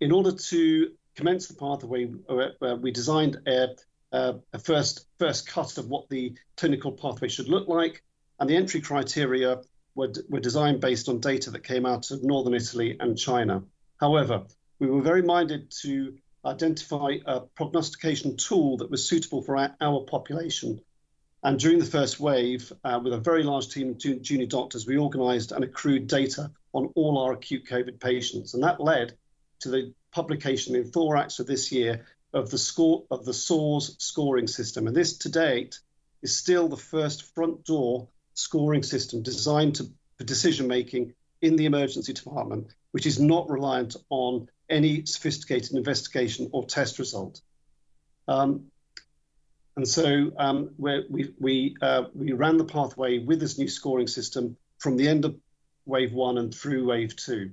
in order to commence the pathway, uh, we designed a, a, first, first cut of what the clinical pathway should look like, and the entry criteria were, were designed based on data that came out of Northern Italy and China. However, we were very minded to identify a prognostication tool that was suitable for our, our population. And during the first wave, uh, with a very large team of junior doctors, we organised and accrued data on all our acute COVID patients. And that led to the publication in Thorax of this year of the score of the SOARS scoring system. And this to date is still the first front door scoring system designed to, for decision making in the emergency department, which is not reliant on any sophisticated investigation or test result. Um, and so um, we, we, uh, we ran the pathway with this new scoring system from the end of wave one and through wave two.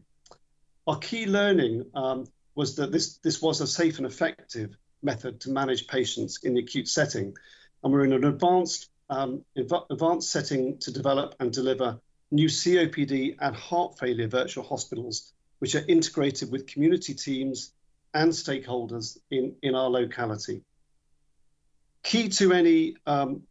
Our key learning um, was that this, this was a safe and effective method to manage patients in the acute setting. And we're in an advanced, um, advanced setting to develop and deliver new COPD and heart failure virtual hospitals which are integrated with community teams and stakeholders in, in our locality. Key to any um,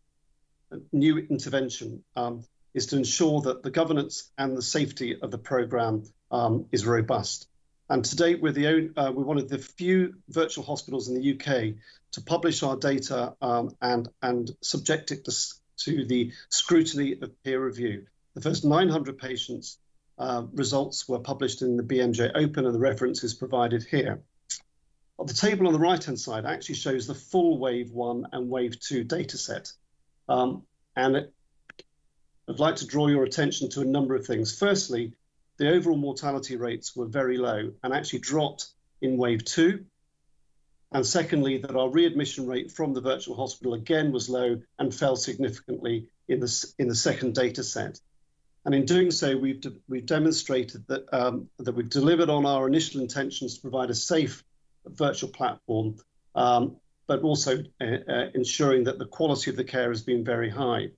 new intervention um, is to ensure that the governance and the safety of the programme um, is robust. And to date, we're, the, uh, we're one of the few virtual hospitals in the UK to publish our data um, and, and subject it to, to the scrutiny of peer review. The first 900 patients uh, results were published in the BMJ Open, and the reference is provided here. The table on the right-hand side actually shows the full Wave 1 and Wave 2 dataset. Um, and it, I'd like to draw your attention to a number of things. Firstly, the overall mortality rates were very low and actually dropped in Wave 2. And secondly, that our readmission rate from the virtual hospital again was low and fell significantly in the, in the second data set. And in doing so, we've, de we've demonstrated that, um, that we've delivered on our initial intentions to provide a safe virtual platform, um, but also uh, uh, ensuring that the quality of the care has been very high.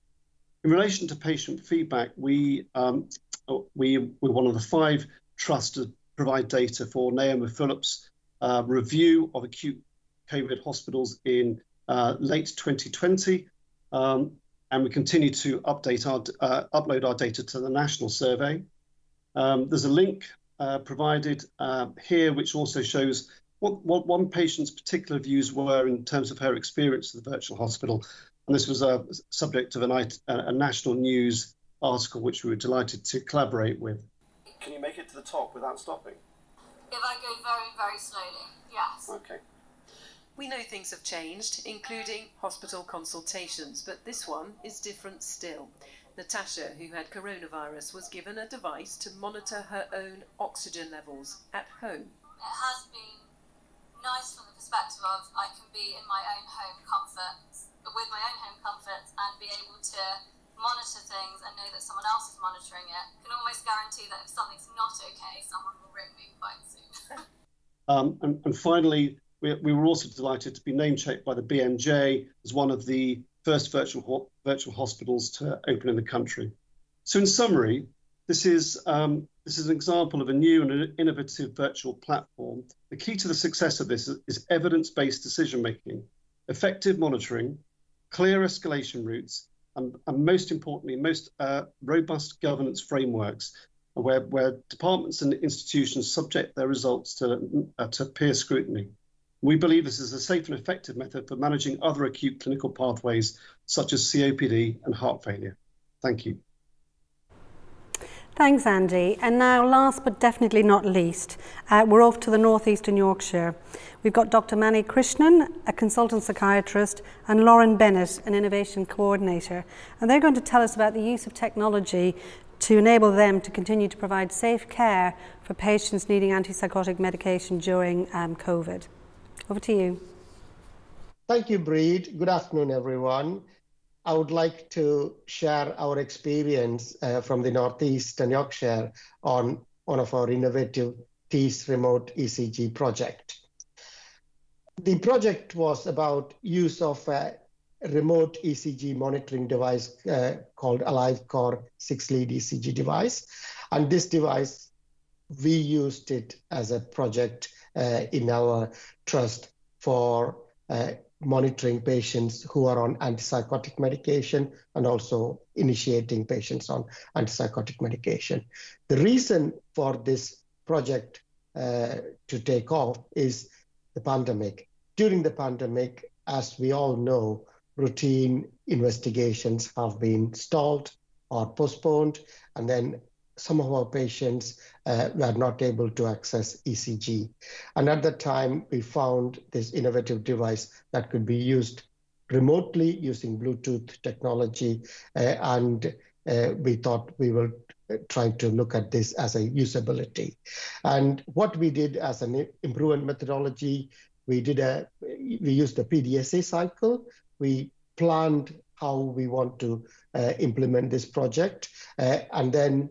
In relation to patient feedback, we, um, we were one of the five trusts to provide data for Naomi Phillips' uh, review of acute COVID hospitals in uh, late 2020. Um, and we continue to update our uh, upload our data to the national survey. Um, there's a link uh, provided uh, here which also shows what, what, one patient's particular views were in terms of her experience of the virtual hospital. And this was a subject of an, a, a national news article which we were delighted to collaborate with. Can you make it to the top without stopping? If I go very, very slowly, yes. Okay. We know things have changed, including hospital consultations, but this one is different still. Natasha, who had coronavirus, was given a device to monitor her own oxygen levels at home. It has been nice from the perspective of I can be in my own home comfort, with my own home comfort, and be able to monitor things and know that someone else is monitoring it. I can almost guarantee that if something's not okay, someone will ring me quite soon. um, and, and finally, we, we, were also delighted to be name checked by the BMJ as one of the first virtual, virtual hospitals to open in the country. So, in summary, this is, um, this is an example of a new and innovative virtual platform. The key to the success of this is, evidence based decision making, effective monitoring, clear escalation routes, and, and most importantly, most uh, robust governance frameworks where, where departments and institutions subject their results to, uh, to peer scrutiny. We believe this is a safe and effective method for managing other acute clinical pathways such as COPD and heart failure. Thank you. Thanks, Andy. And now, last but definitely not least, uh, we're off to the northeastern Yorkshire. We've got Dr. Mani Krishnan, a consultant psychiatrist, and Lauren Bennett, an innovation coordinator. And they're going to tell us about the use of technology to enable them to continue to provide safe care for patients needing antipsychotic medication during um, COVID. Over to you. Thank you, Breid. Good afternoon, everyone. I would like to share our experience uh, from the Northeast and Yorkshire on one of our innovative TEAS remote ECG project. The project was about use of a remote ECG monitoring device uh, called AliveCor 6-lead ECG device. And this device, we used it as a project in our trust for uh, monitoring patients who are on antipsychotic medication and also initiating patients on antipsychotic medication. The reason for this project uh, to take off is the pandemic. During the pandemic, as we all know, routine investigations have been stalled or postponed, and then some of our patients uh, were not able to access ECG. And at that time, we found this innovative device that could be used remotely using Bluetooth technology. Uh, and uh, we thought we will try to look at this as a usability. And what we did as an improvement methodology, we did a we used the PDSA cycle. We planned how we want to uh, implement this project, uh, and then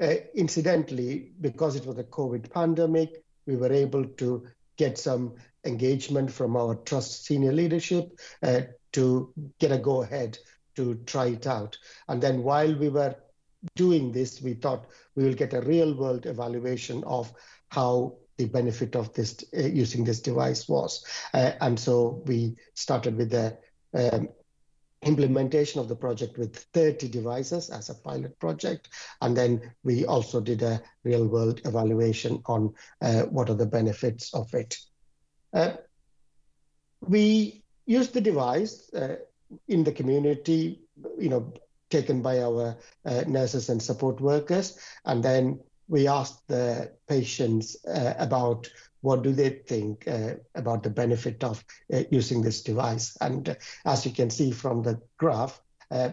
uh, incidentally, because it was a COVID pandemic, we were able to get some engagement from our trust senior leadership uh, to get a go ahead to try it out. And then while we were doing this, we thought we will get a real world evaluation of how the benefit of this uh, using this device was. Uh, and so we started with the um, implementation of the project with 30 devices as a pilot project. And then we also did a real world evaluation on uh, what are the benefits of it. Uh, we used the device uh, in the community, you know, taken by our uh, nurses and support workers. And then we asked the patients uh, about what do they think uh, about the benefit of uh, using this device? And uh, as you can see from the graph, uh,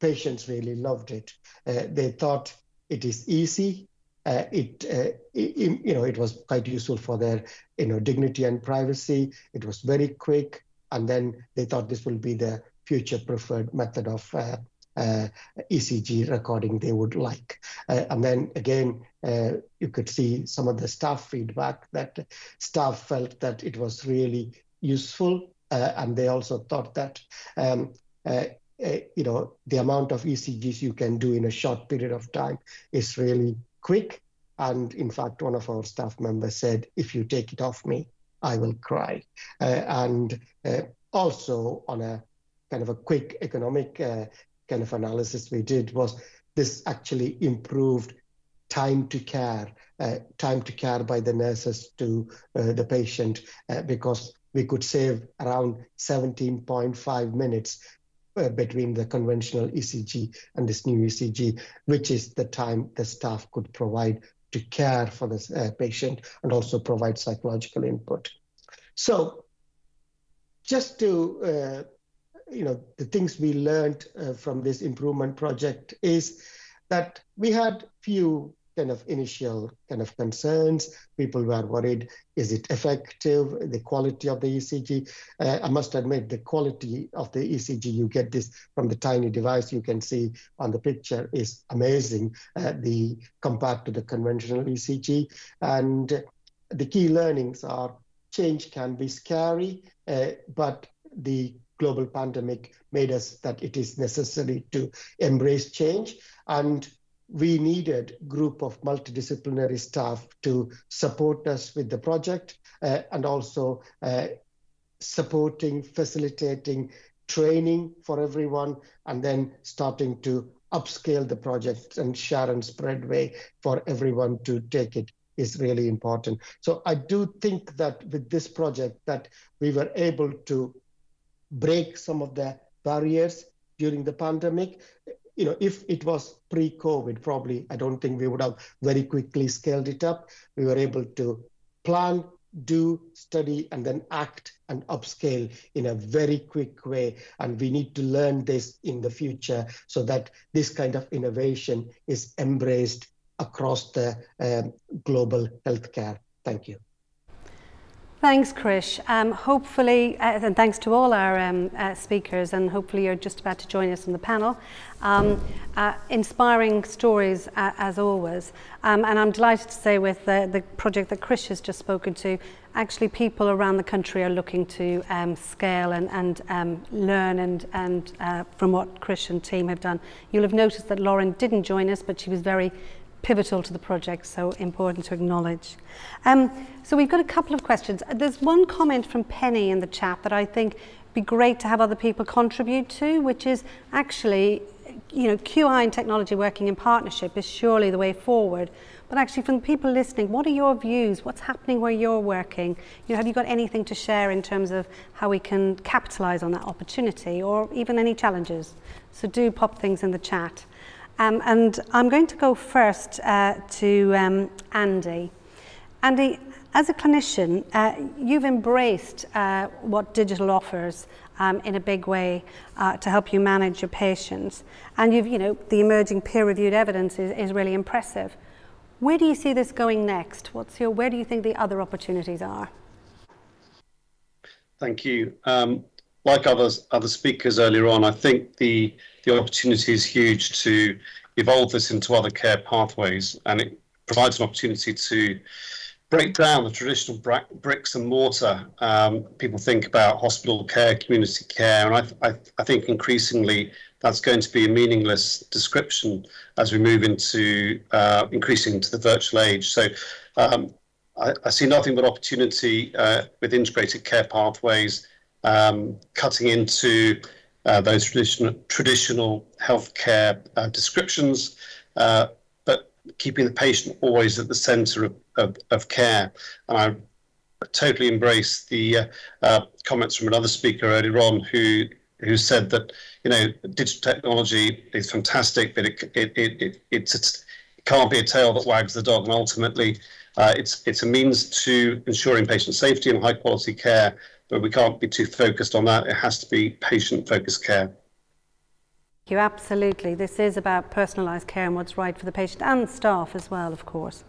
patients really loved it. Uh, they thought it is easy. It, it, you know, it was quite useful for their, you know, dignity and privacy. It was very quick, and then they thought this will be the future preferred method of uh, ECG recording they would like. Uh, and then again, uh, you could see some of the staff feedback that staff felt that it was really useful. Uh, and they also thought that, um, uh, uh, you know, the amount of ECGs you can do in a short period of time is really quick. And in fact, one of our staff members said, if you take it off me, I will cry. and also on a kind of a quick economic kind of analysis we did was this actually improved time to care, uh, time to care by the nurses to uh, the patient, uh, because we could save around 17.5 minutes uh, between the conventional ECG and this new ECG, which is the time the staff could provide to care for the uh, patient and also provide psychological input. So just to, uh, you know, the things we learned uh, from this improvement project is that we had few kind of initial kind of concerns. People were worried, is it effective? The quality of the ECG. Uh, I must admit, the quality of the ECG, you get this from the tiny device you can see on the picture is amazing uh, the compared to the conventional ECG. And the key learnings are change can be scary, uh, but the global pandemic made us that it is necessary to embrace change. And we needed group of multidisciplinary staff to support us with the project uh, and also uh, supporting, facilitating training for everyone, and then starting to upscale the project and share and spread way for everyone to take it is really important. So I do think that with this project that we were able to break some of the barriers during the pandemic you know, if it was pre-COVID, probably I don't think we would have very quickly scaled it up. We were able to plan, do, study, and then act and upscale in a very quick way. And we need to learn this in the future so that this kind of innovation is embraced across the um, global healthcare. Thank you. Thanks, Krish. Um, hopefully, uh, and thanks to all our um, uh, speakers, and hopefully you're just about to join us on the panel. Um, uh, inspiring stories, uh, as always. Um, and I'm delighted to say with the, project that Krish has just spoken to, actually people around the country are looking to um, scale and, and um, learn and, and uh, from what Krish and team have done. You'll have noticed that Lauren didn't join us, but she was very pivotal to the project, so important to acknowledge. Um, so we've got a couple of questions. There's one comment from Penny in the chat that I think be great to have other people contribute to, which is actually, you know, QI and technology working in partnership is surely the way forward. But actually, from people listening, what are your views? What's happening where you're working? You know, have you got anything to share in terms of how we can capitalise on that opportunity, or even any challenges? So do pop things in the chat. Um, and I'm going to go first uh, to um, Andy. Andy, as a clinician, uh, you've embraced uh, what digital offers um, in a big way uh, to help you manage your patients. And you've, you know, the emerging peer-reviewed evidence is, is really impressive. Where do you see this going next? What's your, where do you think the other opportunities are? Thank you. Um, like others, other speakers earlier on, I think the the opportunity is huge to evolve this into other care pathways, and it provides an opportunity to break down the traditional bricks and mortar. Um, people think about hospital care, community care, and I, I, I, think increasingly that's going to be a meaningless description as we move into uh, increasing to the virtual age. So um, I, I, see nothing but opportunity uh, with integrated care pathways, um, cutting into uh, those traditional traditional healthcare uh, descriptions, uh, but keeping the patient always at the centre of, of, of, care. And I totally embrace the uh, uh, comments from another speaker earlier on who who said that you know digital technology is fantastic, but it it, it, it it's, it can't be a tail that wags the dog, and ultimately. Uh, it's it's a means to ensuring patient safety and high quality care but we can't be too focused on that. It has to be patient focused care. Thank you absolutely. This is about personalised care and what's right for the patient and staff as well, of course.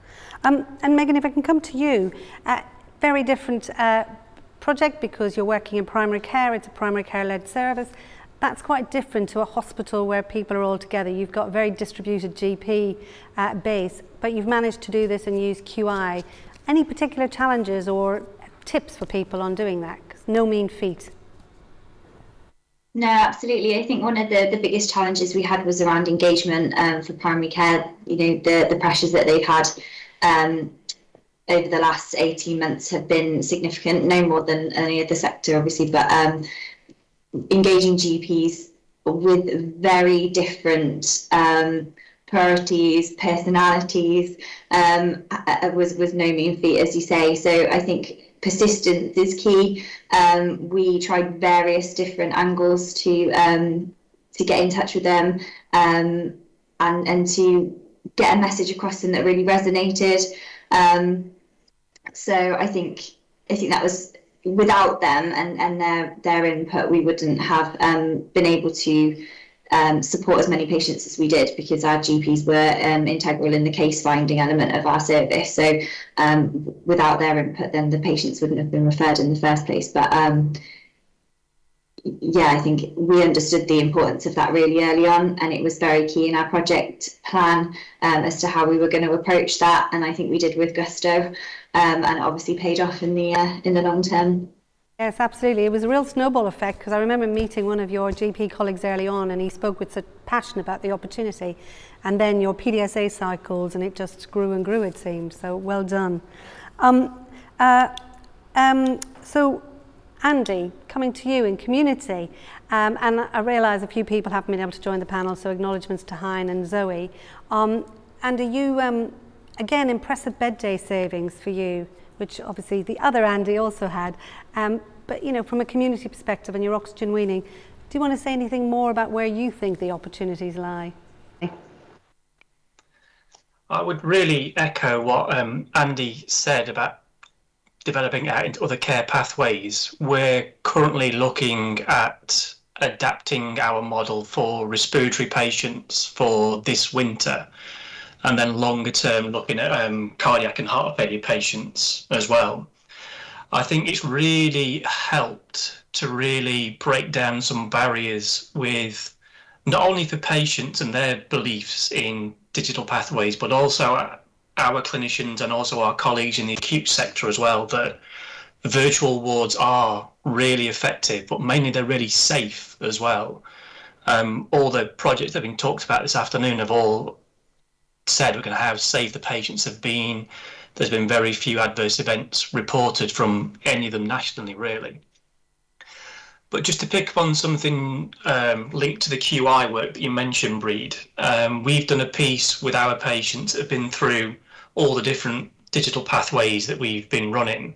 Um, and Megan, if I can come to you, uh, very different uh, project because you're working in primary care. It's a primary care led service. That's quite different to a hospital where people are all together. You've got a very distributed GP uh, base, but you've managed to do this and use QI. Any particular challenges or tips for people on doing that? No mean feat. No, absolutely. I think one of the, the biggest challenges we had was around engagement um, for primary care. You know, the, the pressures that they've had um, over the last 18 months have been significant, no more than any other sector, obviously, but um, engaging GPs with very different um, priorities, personalities um, was, was no mean feat, as you say. So I think persistence is key. Um, we tried various different angles to um, to get in touch with them um, and and to get a message across them that really resonated. Um, so I think I think that was without them and, and their their input, we wouldn't have um, been able to um, support as many patients as we did because our GPs were um, integral in the case finding element of our service. So um, without their input, then the patients wouldn't have been referred in the first place. But um, yeah, I think we understood the importance of that really early on, and it was very key in our project plan um, as to how we were going to approach that. And I think we did with gusto, um, and obviously paid off in the uh, in the long term. Yes, absolutely. It was a real snowball effect because I remember meeting one of your GP colleagues early on and he spoke with such passion about the opportunity. And then your PDSA cycles and it just grew and grew, it seemed. So well done. Um, uh, um, so, Andy, coming to you in community, um, and I realise a few people haven't been able to join the panel, so acknowledgements to Hein and Zoe. Um, Andy, you, um, again, impressive bed day savings for you which obviously the other Andy also had. Um, but, you know, from a community perspective and your oxygen weaning, do you want to say anything more about where you think the opportunities lie? I would really echo what um, Andy said about developing out into other care pathways. We're currently looking at adapting our model for respiratory patients for this winter and then longer term looking at um, cardiac and heart failure patients as well. I think it's really helped to really break down some barriers with not only for patients and their beliefs in digital pathways, but also our clinicians and also our colleagues in the acute sector as well, that virtual wards are really effective, but mainly they're really safe as well. Um, all the projects that have been talked about this afternoon have all said we're going to have save the patients have been there's been very few adverse events reported from any of them nationally really but just to pick up on something um, linked to the QI work that you mentioned, Breid, um, we've done a piece with our patients that have been through all the different digital pathways that we've been running.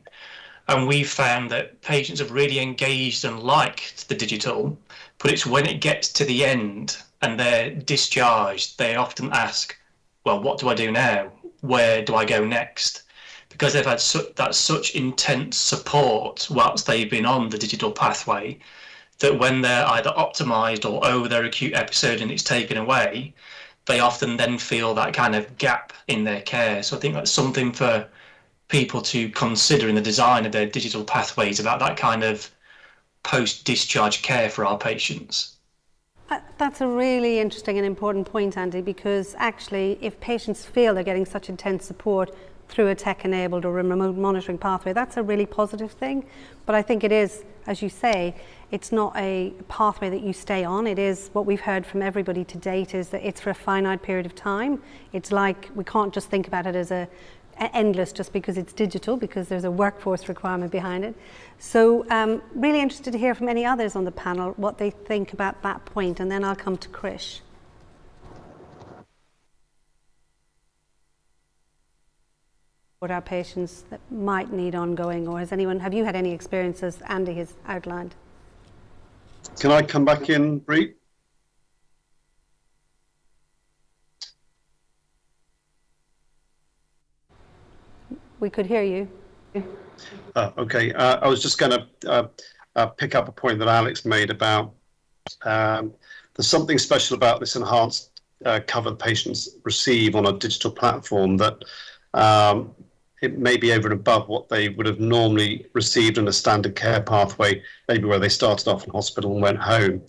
And we've found that patients have really engaged and liked the digital, but it's when it gets to the end and they're discharged, they often ask, well, what do I do now? Where do I go next? Because they've had su- that such intense support whilst they've been on the digital pathway that when they're either optimized or over their acute episode and it's taken away, they often then feel that kind of gap in their care. So I think that's something for people to consider in the design of their digital pathways about that kind of post discharge care for our patients. Uh, that's a really interesting and important point, Andy, because actually, if patients feel they're getting such intense support through a tech enabled or remote monitoring pathway, that's a really positive thing. But I think it is, as you say, it's not a pathway that you stay on. It is what we've heard from everybody to date is that it's for a finite period of time. It's like we can't just think about it as a endless just because it's digital, because there's a workforce requirement behind it. So um, really interested to hear from any others on the panel what they think about that point, and then I'll come to Krish. What are patients that might need ongoing, or has anyone, have you had any experiences Andy has outlined? Can I come back in, Bree? We could hear you. Uh, okay, uh, I was just going to uh, uh, pick up a point that Alex made about um, there's something special about this enhanced uh, cover patients receive on a digital platform that um, it may be over and above what they would have normally received in a standard care pathway, maybe where they started off in hospital and went home.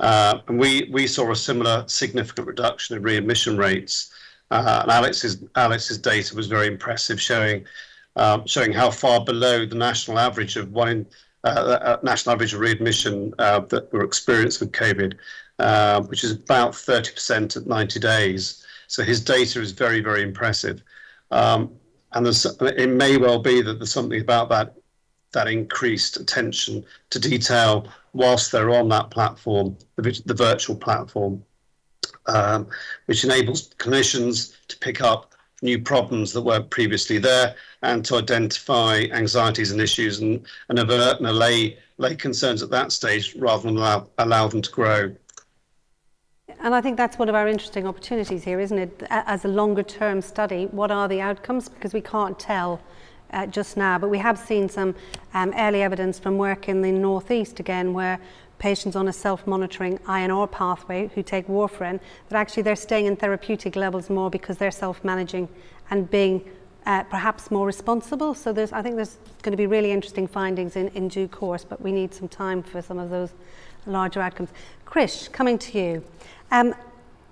Uh, and we, we saw a similar significant reduction in readmission rates uh, and Alex's Alex's data was very impressive, showing um, showing how far below the national average of one in, uh, uh national average of readmission uh, that were experienced with COVID, uh, which is about 30% at 90 days. So his data is very very impressive, um, and it may well be that there's something about that that increased attention to detail whilst they're on that platform, the, the virtual platform um, which enables clinicians to pick up new problems that weren't previously there and to identify anxieties and issues and, and avert and allay, allay concerns at that stage rather than allow, allow them to grow. And I think that's one of our interesting opportunities here, isn't it? As a longer term study, what are the outcomes? Because we can't tell uh, just now, but we have seen some um, early evidence from work in the northeast again, where patients on a self-monitoring INR pathway who take warfarin, that actually they're staying in therapeutic levels more because they're self-managing and being uh, perhaps more responsible. So there's, I think there's going to be really interesting findings in, in due course, but we need some time for some of those larger outcomes. Krish, coming to you. Um,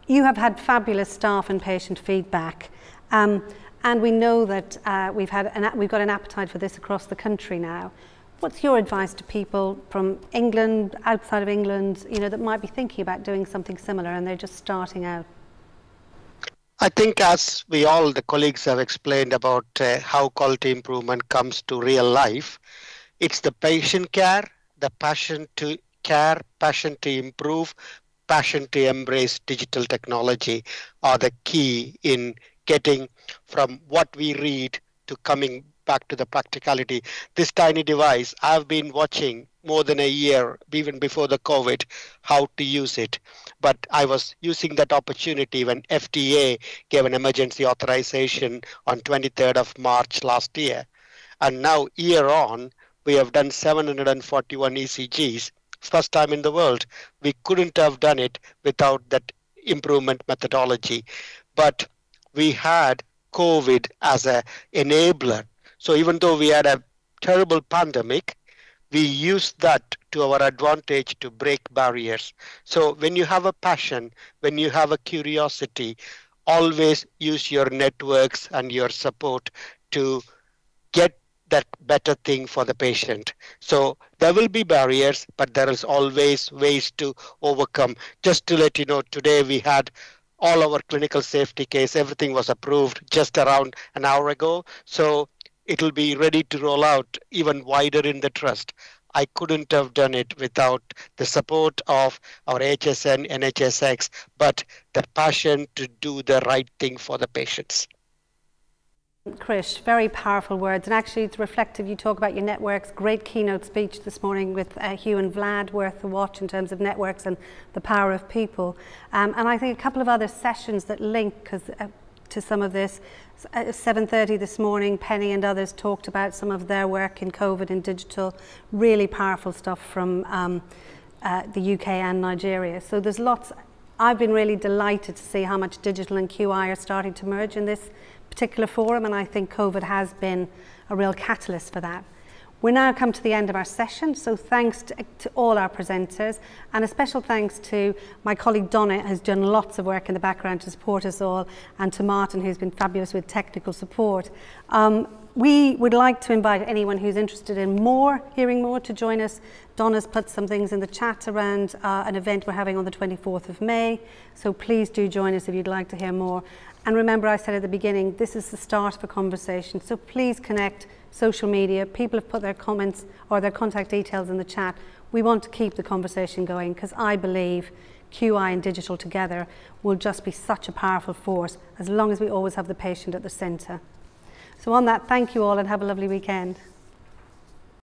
you have had fabulous staff and patient feedback. Um, and we know that uh, we've, had an, we've got an appetite for this across the country now. What's your advice to people from England, outside of England, you know, that might be thinking about doing something similar and they're just starting out? I think as we all, the colleagues have explained about uh, how quality improvement comes to real life, it's the patient care, the passion to care, passion to improve, passion to embrace digital technology are the key in getting from what we read to coming back to the practicality. This tiny device, I've been watching more than a year, even before the COVID, how to use it. But I was using that opportunity when FDA gave an emergency authorization on 23rd of March last year. And now, year on, we have done 741 ECGs. First time in the world. We couldn't have done it without that improvement methodology. But we had COVID as an enabler so even though we had a terrible pandemic, we used that to our advantage to break barriers. So when you have a passion, when you have a curiosity, always use your networks and your support to get that better thing for the patient. So there will be barriers, but there is always ways to overcome. Just to let you know, today we had all our clinical safety case, everything was approved just around an hour ago. So it'll be ready to roll out even wider in the trust. I couldn't have done it without the support of our HSN, NHSX, but the passion to do the right thing for the patients. Krish, very powerful words. And actually, it's reflective. You talk about your networks. Great keynote speech this morning with uh, Hugh and Vlad, worth a watch in terms of networks and the power of people. Um, and I think a couple of other sessions that link because uh, to some of this. At 7.30 this morning, Penny and others talked about some of their work in COVID and digital, really powerful stuff from um, uh, the UK and Nigeria. So there's lots, I've been really delighted to see how much digital and QI are starting to merge in this particular forum, and I think COVID has been a real catalyst for that. We're now come to the end of our session, so thanks to, to, all our presenters and a special thanks to my colleague Donna who's done lots of work in the background to support us all and to Martin who's been fabulous with technical support. Um, we would like to invite anyone who's interested in more, hearing more, to join us. Donna's put some things in the chat around uh, an event we're having on the 24th of May, so please do join us if you'd like to hear more. And remember I said at the beginning, this is the start of a conversation, so please connect social media. People have put their comments or their contact details in the chat. We want to keep the conversation going because I believe QI and digital together will just be such a powerful force as long as we always have the patient at the centre. So on that, thank you all and have a lovely weekend.